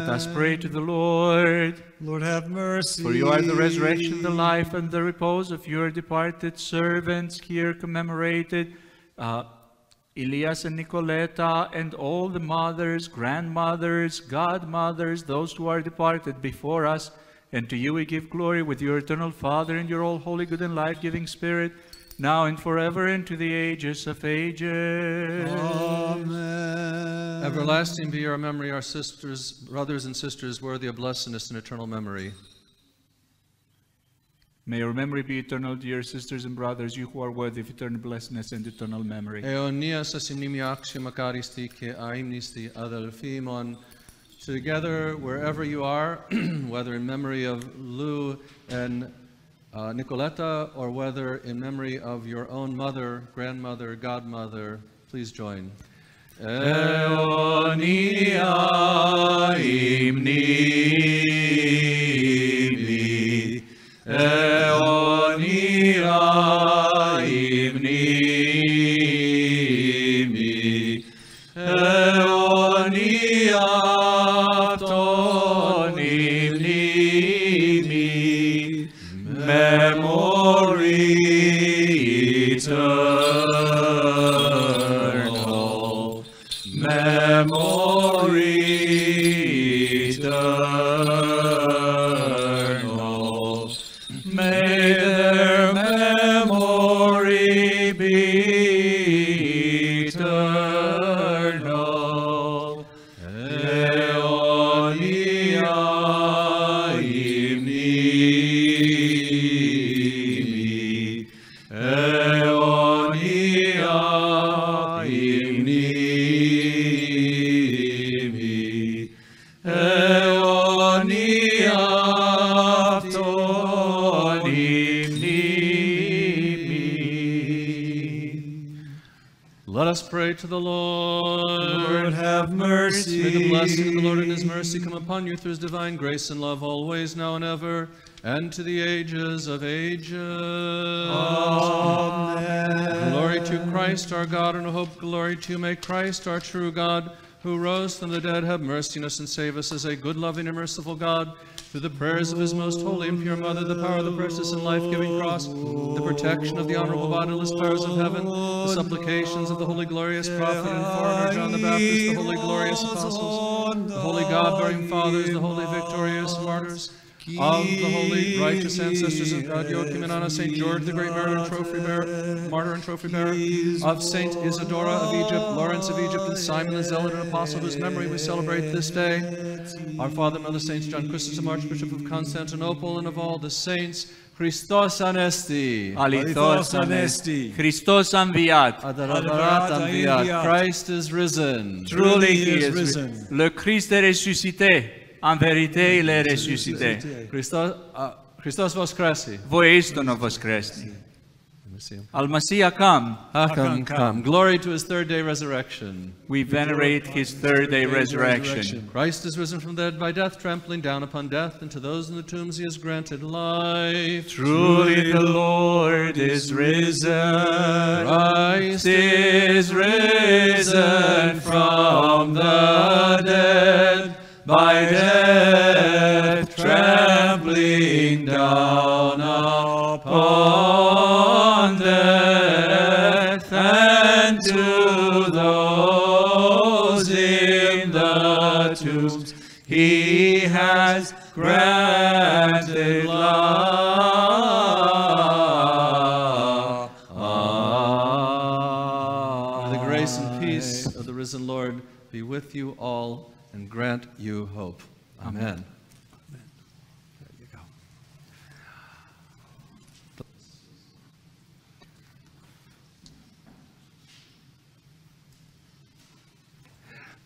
Let us pray to the Lord. Lord have mercy. For you are the resurrection, the life, and the repose of your departed servants here commemorated. Uh, Elias and Nicoleta, and all the mothers, grandmothers, godmothers, those who are departed before us. And to you we give glory with your eternal Father and your all holy, good, and life giving Spirit, now and forever, and to the ages of ages. Amen. Everlasting be our memory, our sisters, brothers, and sisters, worthy of blessedness and eternal memory. May your memory be eternal, dear sisters and brothers, you who are worthy of eternal blessedness and eternal memory. Eonias asimnimiakshi makaristi ke aimnisti adelphimon. Together, wherever you are, whether in memory of Lou and uh, Nicoletta, or whether in memory of your own mother, grandmother, godmother, please join. Eonia imnimi, Eonia upon you through his divine grace and love always, now and ever, and to the ages of ages. Amen. Glory to Christ our God and hope. Glory to you. May Christ our true God, who rose from the dead, have mercy on us and save us as a good, loving, and merciful God. Through the prayers of his most holy and pure mother, the power of the precious and life-giving cross, the protection of the honorable bodiless powers of heaven, the supplications of the holy glorious prophet and forerunner John the Baptist, the holy glorious apostles, the holy God-bearing fathers, the holy victorious martyrs, of the holy righteous ancestors of God, Joachim and Anna, Saint George the Great Martyr and Trophy Bearer, Martyr and Trophy Bearer, of Saint Isidora of Egypt, Lawrence of Egypt, and Simon the Zealot and Apostle, whose memory we celebrate this day. Our Father, Mother, Saints John Chrysostom, Archbishop of Constantinople, and of all the saints, Christos anesti. Alithos anesti. Christos anviat. Adorabat anviat. Christ is risen. Truly he is risen. Le Christ est ressuscité. En vérité, il est ressuscité. Christos, uh, Christos voskressi. Voieston of voskresni. Let me see. Al Messiah come. Come, come. Glory to his third day resurrection. We venerate his third day resurrection. Christ is risen from the dead by death, trampling down upon death, and to those in the tombs he has granted life. Truly the Lord is risen. Christ is risen from the dead by death trampling down grant you hope. Amen. There you go.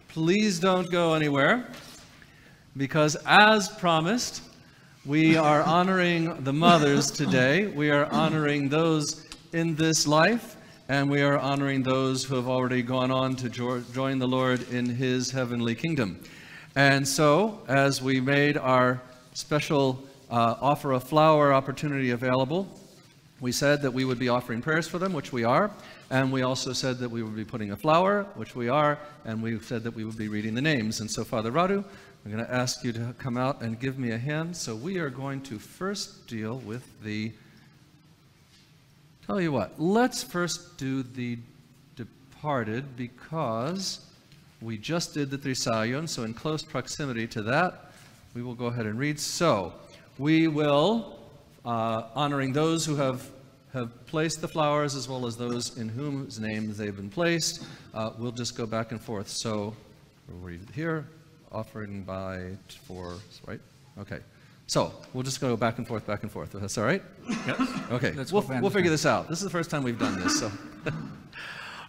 Please don't go anywhere because, as promised, we are honoring the mothers today. We are honoring those in this life, and we are honoring those who have already gone on to jo- join the Lord in his heavenly kingdom. And so, as we made our special uh, offer a flower opportunity available, we said that we would be offering prayers for them, which we are, and we also said that we would be putting a flower, which we are, and we said that we would be reading the names. And so, Father Radu, I'm going to ask you to come out and give me a hand. So, we are going to first deal with the. Tell you what, let's first do the departed because we just did the Trisagion, so in close proximity to that, we will go ahead and read. So, we will, uh, honoring those who have, have placed the flowers as well as those in whose names they've been placed, uh, we'll just go back and forth. So, we'll read it here, offering by for, right? Okay. So, we'll just go back and forth, back and forth. That's all right? Yes. Okay, Let's we'll, we'll figure this out. This is the first time we've done this, so.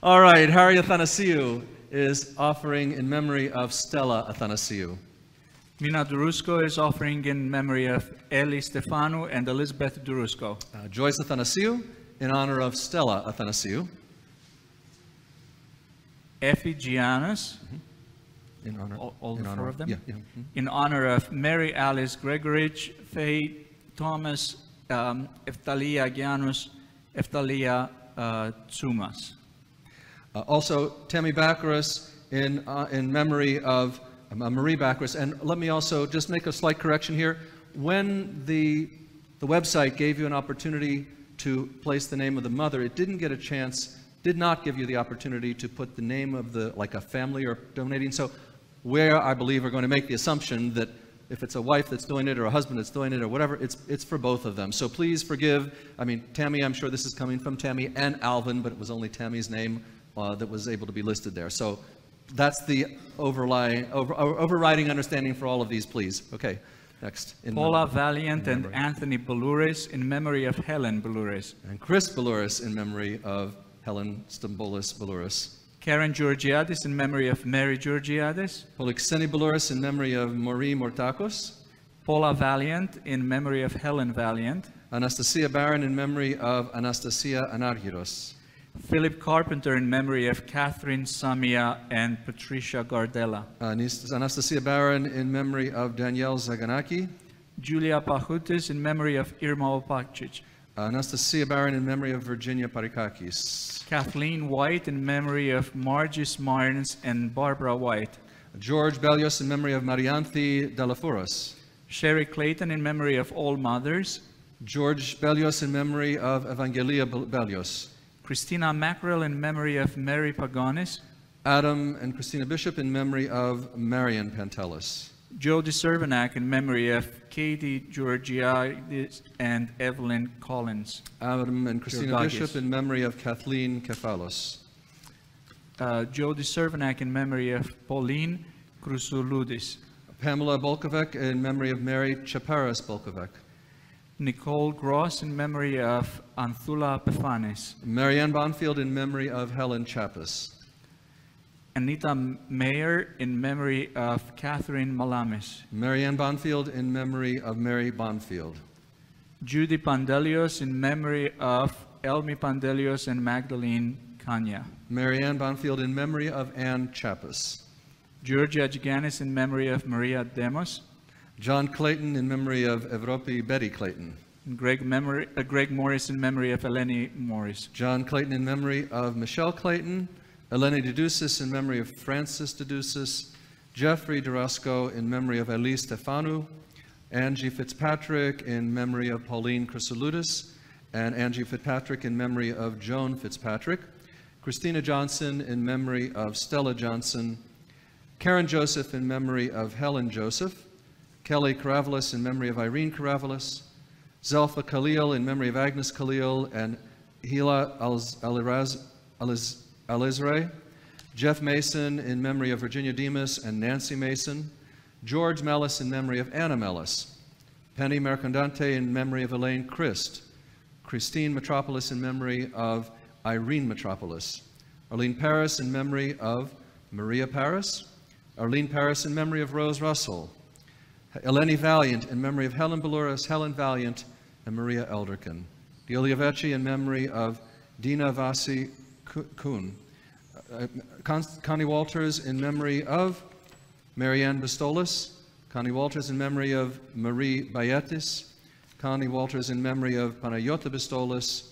All right, Harry Athanasiou is offering in memory of Stella Athanasiou. Mina Durusco is offering in memory of Eli Stefano and Elizabeth Durusco. Uh, Joyce Athanasiou in honor of Stella Athanasiou. Ephigianus, In honor. all, all in the honor four of them, Yeah, yeah. mhm. in honor of Mary Alice Gregorich, Faye Thomas, um, Eftalia Gianus, Eftalia uh, Tsumas. Uh, also, Tammy Baccaris in, uh, in memory of um, uh, Marie Baccaris. And let me also just make a slight correction here. When the, the website gave you an opportunity to place the name of the mother, it didn't get a chance, did not give you the opportunity to put the name of the, like a family or donating. So where I believe we're going to make the assumption that if it's a wife that's doing it or a husband that's doing it or whatever, it's, it's for both of them. So please forgive. I mean, Tammy, I'm sure this is coming from Tammy and Alvin, but it was only Tammy's name uh, that was able to be listed there. So that's the overlying, over, overriding understanding for all of these, please. Okay, next. In Paula mem- Valiant and memory. Anthony Belouris in memory of Helen Belouris. And Chris Belouris in memory of Helen Stambolis Belouris. Karen Georgiadis in memory of Mary Georgiadis. Polixeni Belouris in memory of Marie Mortakos. Paula Valiant in memory of Helen Valiant. Anastasia Baron in memory of Anastasia Anargyros. Philip Carpenter in memory of Catherine Samia and Patricia Gardella. Uh, Anis- Anastasia Baron in memory of Danielle Zaganaki. Julia Pachutis in memory of Irma Opacic. Uh, Anastasia Baron in memory of Virginia Parikakis. Kathleen White in memory of Margis Marnes and Barbara White. George Bellios in memory of Marianthi Delaforos. Sherry Clayton in memory of All Mothers. George Bellios in memory of Evangelia Bel- Bellios. Christina Mackerel in memory of Mary Pagonis. Adam and Christina Bishop in memory of Marion Pantelis. Jody Cervenak in memory of Katie Georgiadis and Evelyn Collins. Adam and Christina Georgakis. Bishop in memory of Kathleen Kefalos. Uh, Jody Cervenak in memory of Pauline Chrysoludis. Pamela Bolkovec in memory of Mary Chaparas Bolkovec. Nicole Gross in memory of Anthula Pefanis. Marianne Bonfield in memory of Helen Chappas. Anita Mayer in memory of Catherine Malamis. Marianne Bonfield in memory of Mary Bonfield. Judy Pandelios in memory of Elmi Pandelios and Magdalene Kanya. Marianne Bonfield in memory of Anne Chappas. Georgia Gigannis in memory of Maria Demos. John Clayton in memory of Evropi Betty Clayton. Greg, memory, uh, Greg Morris in memory of Eleni Morris. John Clayton in memory of Michelle Clayton. Eleni Deducis in memory of Francis Deducis. Jeffrey Durasco in memory of Elise Stefanu. Angie Fitzpatrick in memory of Pauline Chrysoludis. And Angie Fitzpatrick in memory of Joan Fitzpatrick. Christina Johnson in memory of Stella Johnson. Karen Joseph in memory of Helen Joseph. Kelly Karavalis in memory of Irene Karavalis. Zelfa Khalil in memory of Agnes Khalil and Hila Aliraz- Aliz-. Jeff Mason in memory of Virginia Demas and Nancy Mason. George Mellis in memory of Anna Mellis. Penny Mercandante in memory of Elaine Christ. Christine Metropolis in memory of Irene Metropolis. Arlene Paris in memory of Maria Paris. Arlene Paris in memory of Rose Russell. Eleni Valiant in memory of Helen Belouris, Helen Valiant, and Maria Elderkin. Vecchi in memory of Dina Vasi Kuhn. Uh, Con- Connie Walters in memory of Marianne Bistolis. Connie Walters in memory of Marie Bayetis. Connie Walters in memory of Panayota Bistolis.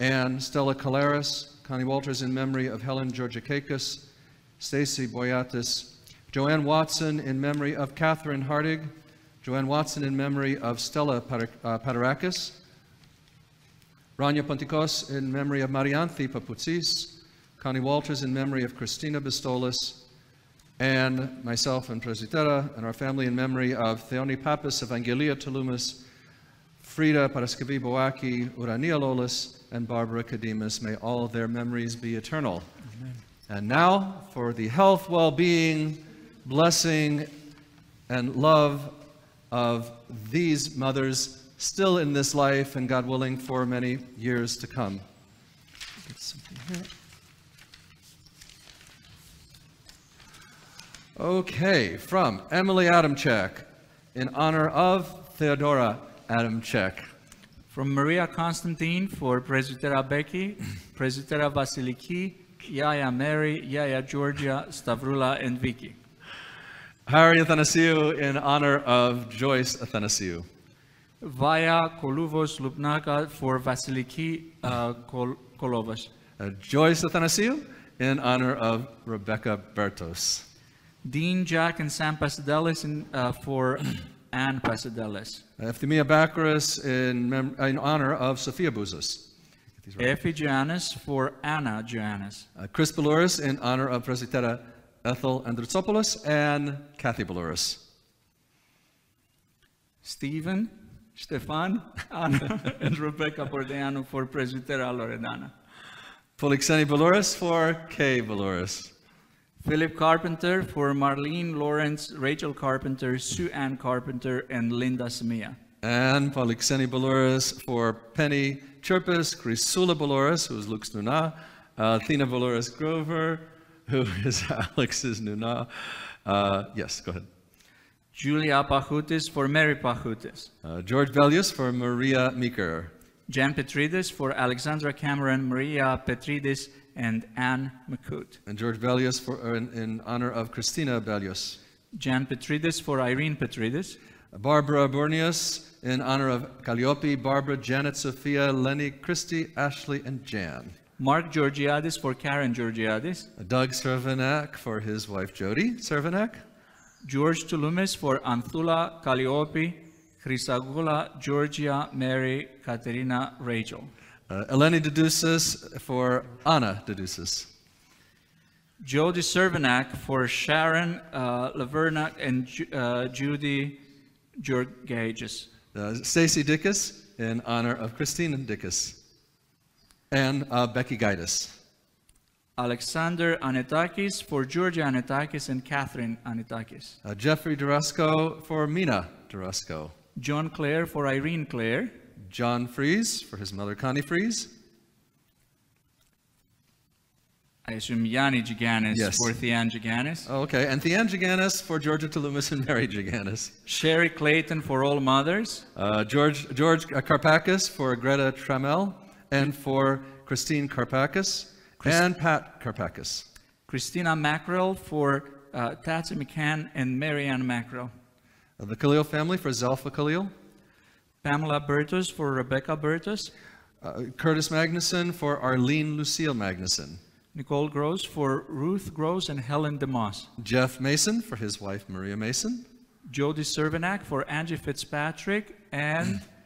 And Stella Calaris. Connie Walters in memory of Helen Georgikakis. Stacy Boyatis. Joanne Watson in memory of Catherine Hardig. Joanne Watson in memory of Stella Par- uh, Paterakis. Rania Ponticos in memory of Marianthi Papoutsis, Connie Walters in memory of Christina Bistolis. And myself and Presbytera and our family in memory of Theoni Pappas, Evangelia Tolumas, Frida Paraskevi Boaki, Urania Lolis, and Barbara Kademas. May all their memories be eternal. And now for the health, well being, blessing, and love of these mothers still in this life and God willing for many years to come. Get something here. Okay, from Emily Adamchek in honor of Theodora Adamchek. From Maria Constantine for Presbytera Becky, Presbytera Vasiliki, Yaya Mary, Yaya Georgia, Stavrula, and Vicky. Harry Athanasiou in honor of Joyce Athanasiou. Vaya Koluvos Lupnaka for Vasiliki uh, Kol- Kolovas. Uh, Joyce Athanasiou in honor of Rebecca Bertos. Dean, Jack, and Sam Pasadelis in, uh, for Anne Pasadelis. Euphemia Baccharis in, in honor of Sophia Bouzos. Right. Effie Joannis for Anna Joannis. Uh, Chris Belouris in honor of Presbytera Ethel Androtsopoulos and Kathy Belouris. Stephen, Stefan, Anna, and Rebecca Pordeano for Presbytera Loredana. Polixeni Belouris for Kay Belouris. Philip Carpenter for Marlene Lawrence, Rachel Carpenter, Sue Ann Carpenter, and Linda Samia. And Polixeni Belouris for Penny Chirpus, Chrysoula Belouris, who is Luke's Nuna, uh, Belouris Grover, who is Alex's Nuna. Uh, yes, go ahead. Julia Pachutis for Mary Pachutis. Uh, George Bellios for Maria Meeker. Jan Petridis for Alexandra Cameron, Maria Petridis, and Anne McCoot. And George Bellios for, uh, in, in honor of Christina Bellios. Jan Petridis for Irene Petridis. Barbara Burnius in honor of Calliope, Barbara, Janet, Sophia, Lenny, Christy, Ashley, and Jan. Mark Georgiadis for Karen Georgiadis. Doug Cervenak for his wife Jody Cervenak. George Tulumis for Anthula Calliope, Chrysagula, Georgia, Mary, Katerina, Rachel. Uh, Eleni Dedusis for Anna Dedusis. Jody Cervenak for Sharon uh, Lavernak and Ju- uh, Judy Georgages. Uh, Stacy Dickus in honor of Christine Dickus. And uh, Becky Gaitis. Alexander Anetakis for Georgia Anetakis and Catherine Anetakis. Uh, Jeffrey Durasco for Mina Durasco. John Clare for Irene Clare. John Fries for his mother Connie Fries. I assume Yanni Giganis Yes. for Thean Giganis. Oh, okay. And Theanne Gigannis for Georgia Tulumis and Mary Gigannis. Sherry Clayton for All Mothers. Uh, George, George Karpakis for Greta Trammell and for Christine Karpakis and Pat Karpakis. Christina Mackerel for uh, Tatsi McCann and Marianne Mackerel. Uh, the Khalil family for Zelfa Khalil. Pamela Bertus for Rebecca Bertus. Uh, Curtis Magnuson for Arlene Lucille Magnuson. Nicole Gross for Ruth Gross and Helen DeMoss. Jeff Mason for his wife Maria Mason. Jody Cervenak for Angie Fitzpatrick and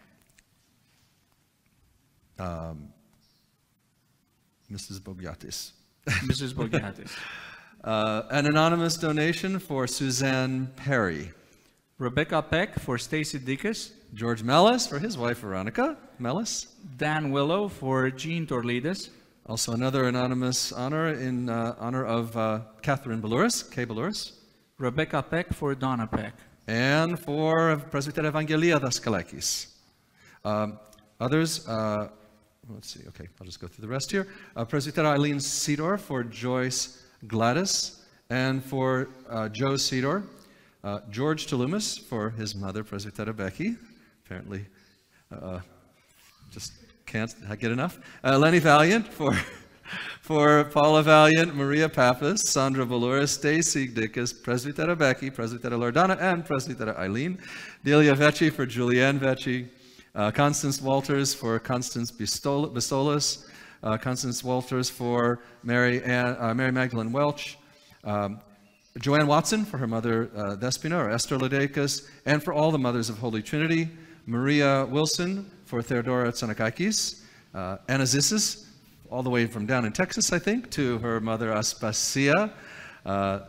Mrs. Bogiatis. Mrs. Bogatis. Uh, an anonymous donation for Suzanne Perry. Rebecca Peck for Stacy Dickus. George Mellis for his wife Veronica Mellis. Dan Willow for Jean Torlides. Also another anonymous honor in uh, honor of uh, Catherine Belouris, Kay Belouris. Rebecca Peck for Donna Peck. and for Presbyter Evangelia Daskalakis. Um, others, uh, let's see, okay, I'll just go through the rest here. Uh, Eileen Cedar for Joyce Gladys, and for uh, Joe Cedar. Uh, George Tulumis for his mother, Presbyter Becky. Apparently, uh, just can't get enough. Uh, Lenny Valiant for for Paula Valiant, Maria Pappas, Sandra Valora, Stacy Dickus, Presbytera Becky, Presbytera Loredana, and Presbytera Eileen. Delia Vecchi for Julianne Vecchi. Uh, Constance Walters for Constance Bistolas. Uh, Constance Walters for Mary, Ann, uh, Mary Magdalene Welch. Um, Joanne Watson for her mother uh, Despina or Esther Ladakis, and for all the mothers of Holy Trinity. Maria Wilson for Theodora Tsanakakis. Uh, Anna Zissis, all the way from down in Texas, I think, to her mother Aspasia. Uh,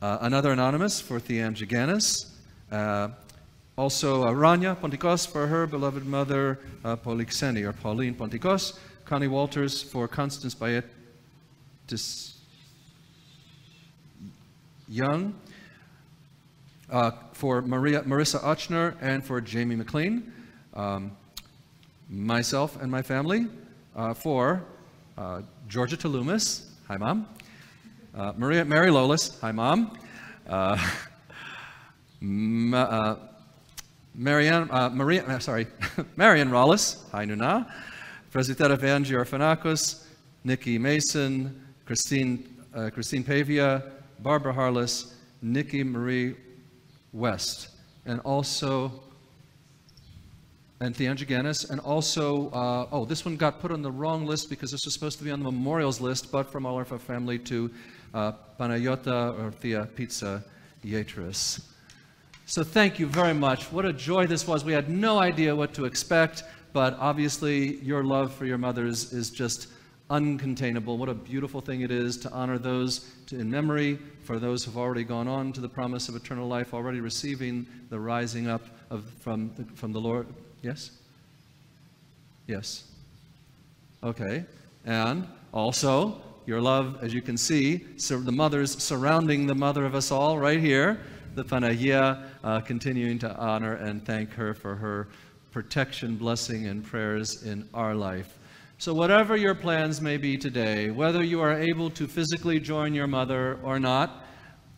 uh, another anonymous for Theanne Gigannis. Also, uh, Rania Ponticos for her beloved mother uh, Polixeni or Pauline Ponticos. Connie Walters for Constance Bayetis Young. Uh, for Maria, Marissa Ochner and for Jamie McLean. Um, myself and my family. Uh, for uh, Georgia Tulumis. Hi, Mom. Uh, Maria, Mary Lolis. Hi, Mom. Uh, Marianne, uh, Maria, uh, sorry, Marian Rollis, hi Nuna, Presbytera Vangi Orphanakos, Nikki Mason, Christine, uh, Christine Pavia, Barbara Harless, Nikki Marie West, and also and Theangeganis, and also, uh, oh, this one got put on the wrong list because this was supposed to be on the memorials list, but from all our family to uh, Panayota or Thea Pizza Yatris. So thank you very much. What a joy this was. We had no idea what to expect, but obviously your love for your mothers is just uncontainable. What a beautiful thing it is to honor those to, in memory for those who've already gone on to the promise of eternal life, already receiving the rising up of, from, the, from the Lord. Yes? Yes. Okay. And also, your love, as you can see, the mothers surrounding the mother of us all right here, the Panagia, uh, continuing to honor and thank her for her protection, blessing, and prayers in our life. So, whatever your plans may be today, whether you are able to physically join your mother or not,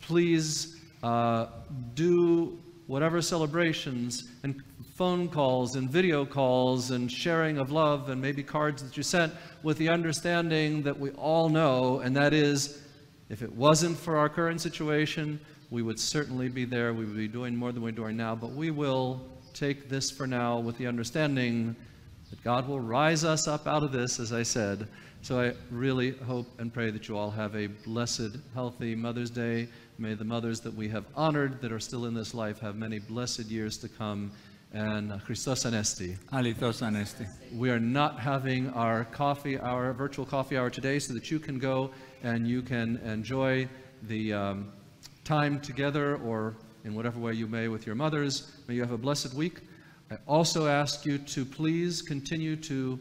please uh, do whatever celebrations and phone calls and video calls and sharing of love and maybe cards that you sent with the understanding that we all know, and that is if it wasn't for our current situation, we would certainly be there. We would be doing more than we're doing now, but we will take this for now with the understanding that God will rise us up out of this, as I said. So I really hope and pray that you all have a blessed, healthy Mother's Day. May the mothers that we have honored that are still in this life have many blessed years to come and Christos Anesti. Alithos Anesti. We are not having our coffee hour, virtual coffee hour today, so that you can go and you can enjoy the um, time together or in whatever way you may with your mothers. May you have a blessed week. I also ask you to please continue to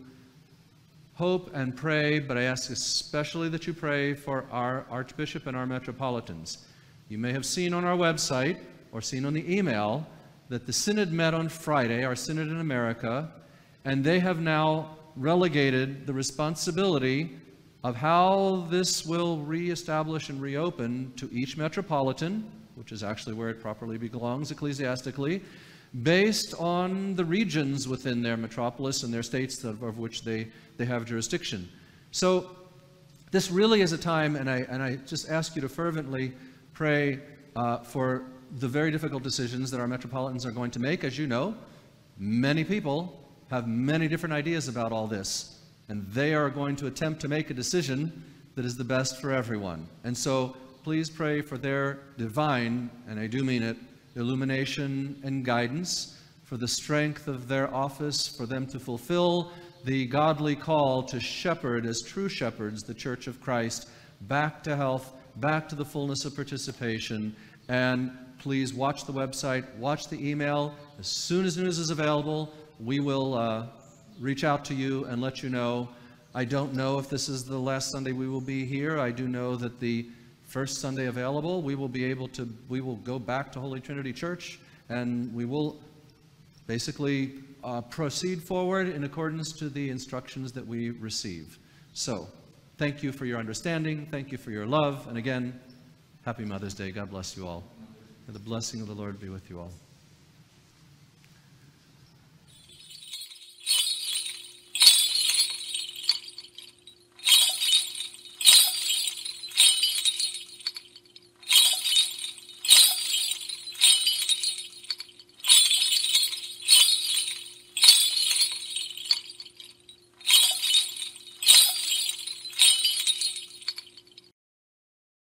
hope and pray, but I ask especially that you pray for our Archbishop and our Metropolitans. You may have seen on our website or seen on the email that the synod met on Friday, our synod in America, and they have now relegated the responsibility of how this will reestablish and reopen to each metropolitan, which is actually where it properly belongs ecclesiastically, based on the regions within their metropolis and their states of, of which they, they have jurisdiction. So this really is a time, and I, and I just ask you to fervently pray uh, for the very difficult decisions that our metropolitans are going to make. As you know, many people have many different ideas about all this, and they are going to attempt to make a decision that is the best for everyone. And so please pray for their divine, and I do mean it, illumination and guidance, for the strength of their office, for them to fulfill the godly call to shepherd as true shepherds the Church of Christ back to health, back to the fullness of participation, and please watch the website, watch the email. As soon as news is available, we will uh, reach out to you and let you know. I don't know if this is the last Sunday we will be here. I do know that the first Sunday available, we will be able to, we will go back to Holy Trinity Church and we will basically uh, proceed forward in accordance to the instructions that we receive. So, thank you for your understanding. Thank you for your love. And again, happy Mother's Day. God bless you all. May the blessing of the Lord be with you all.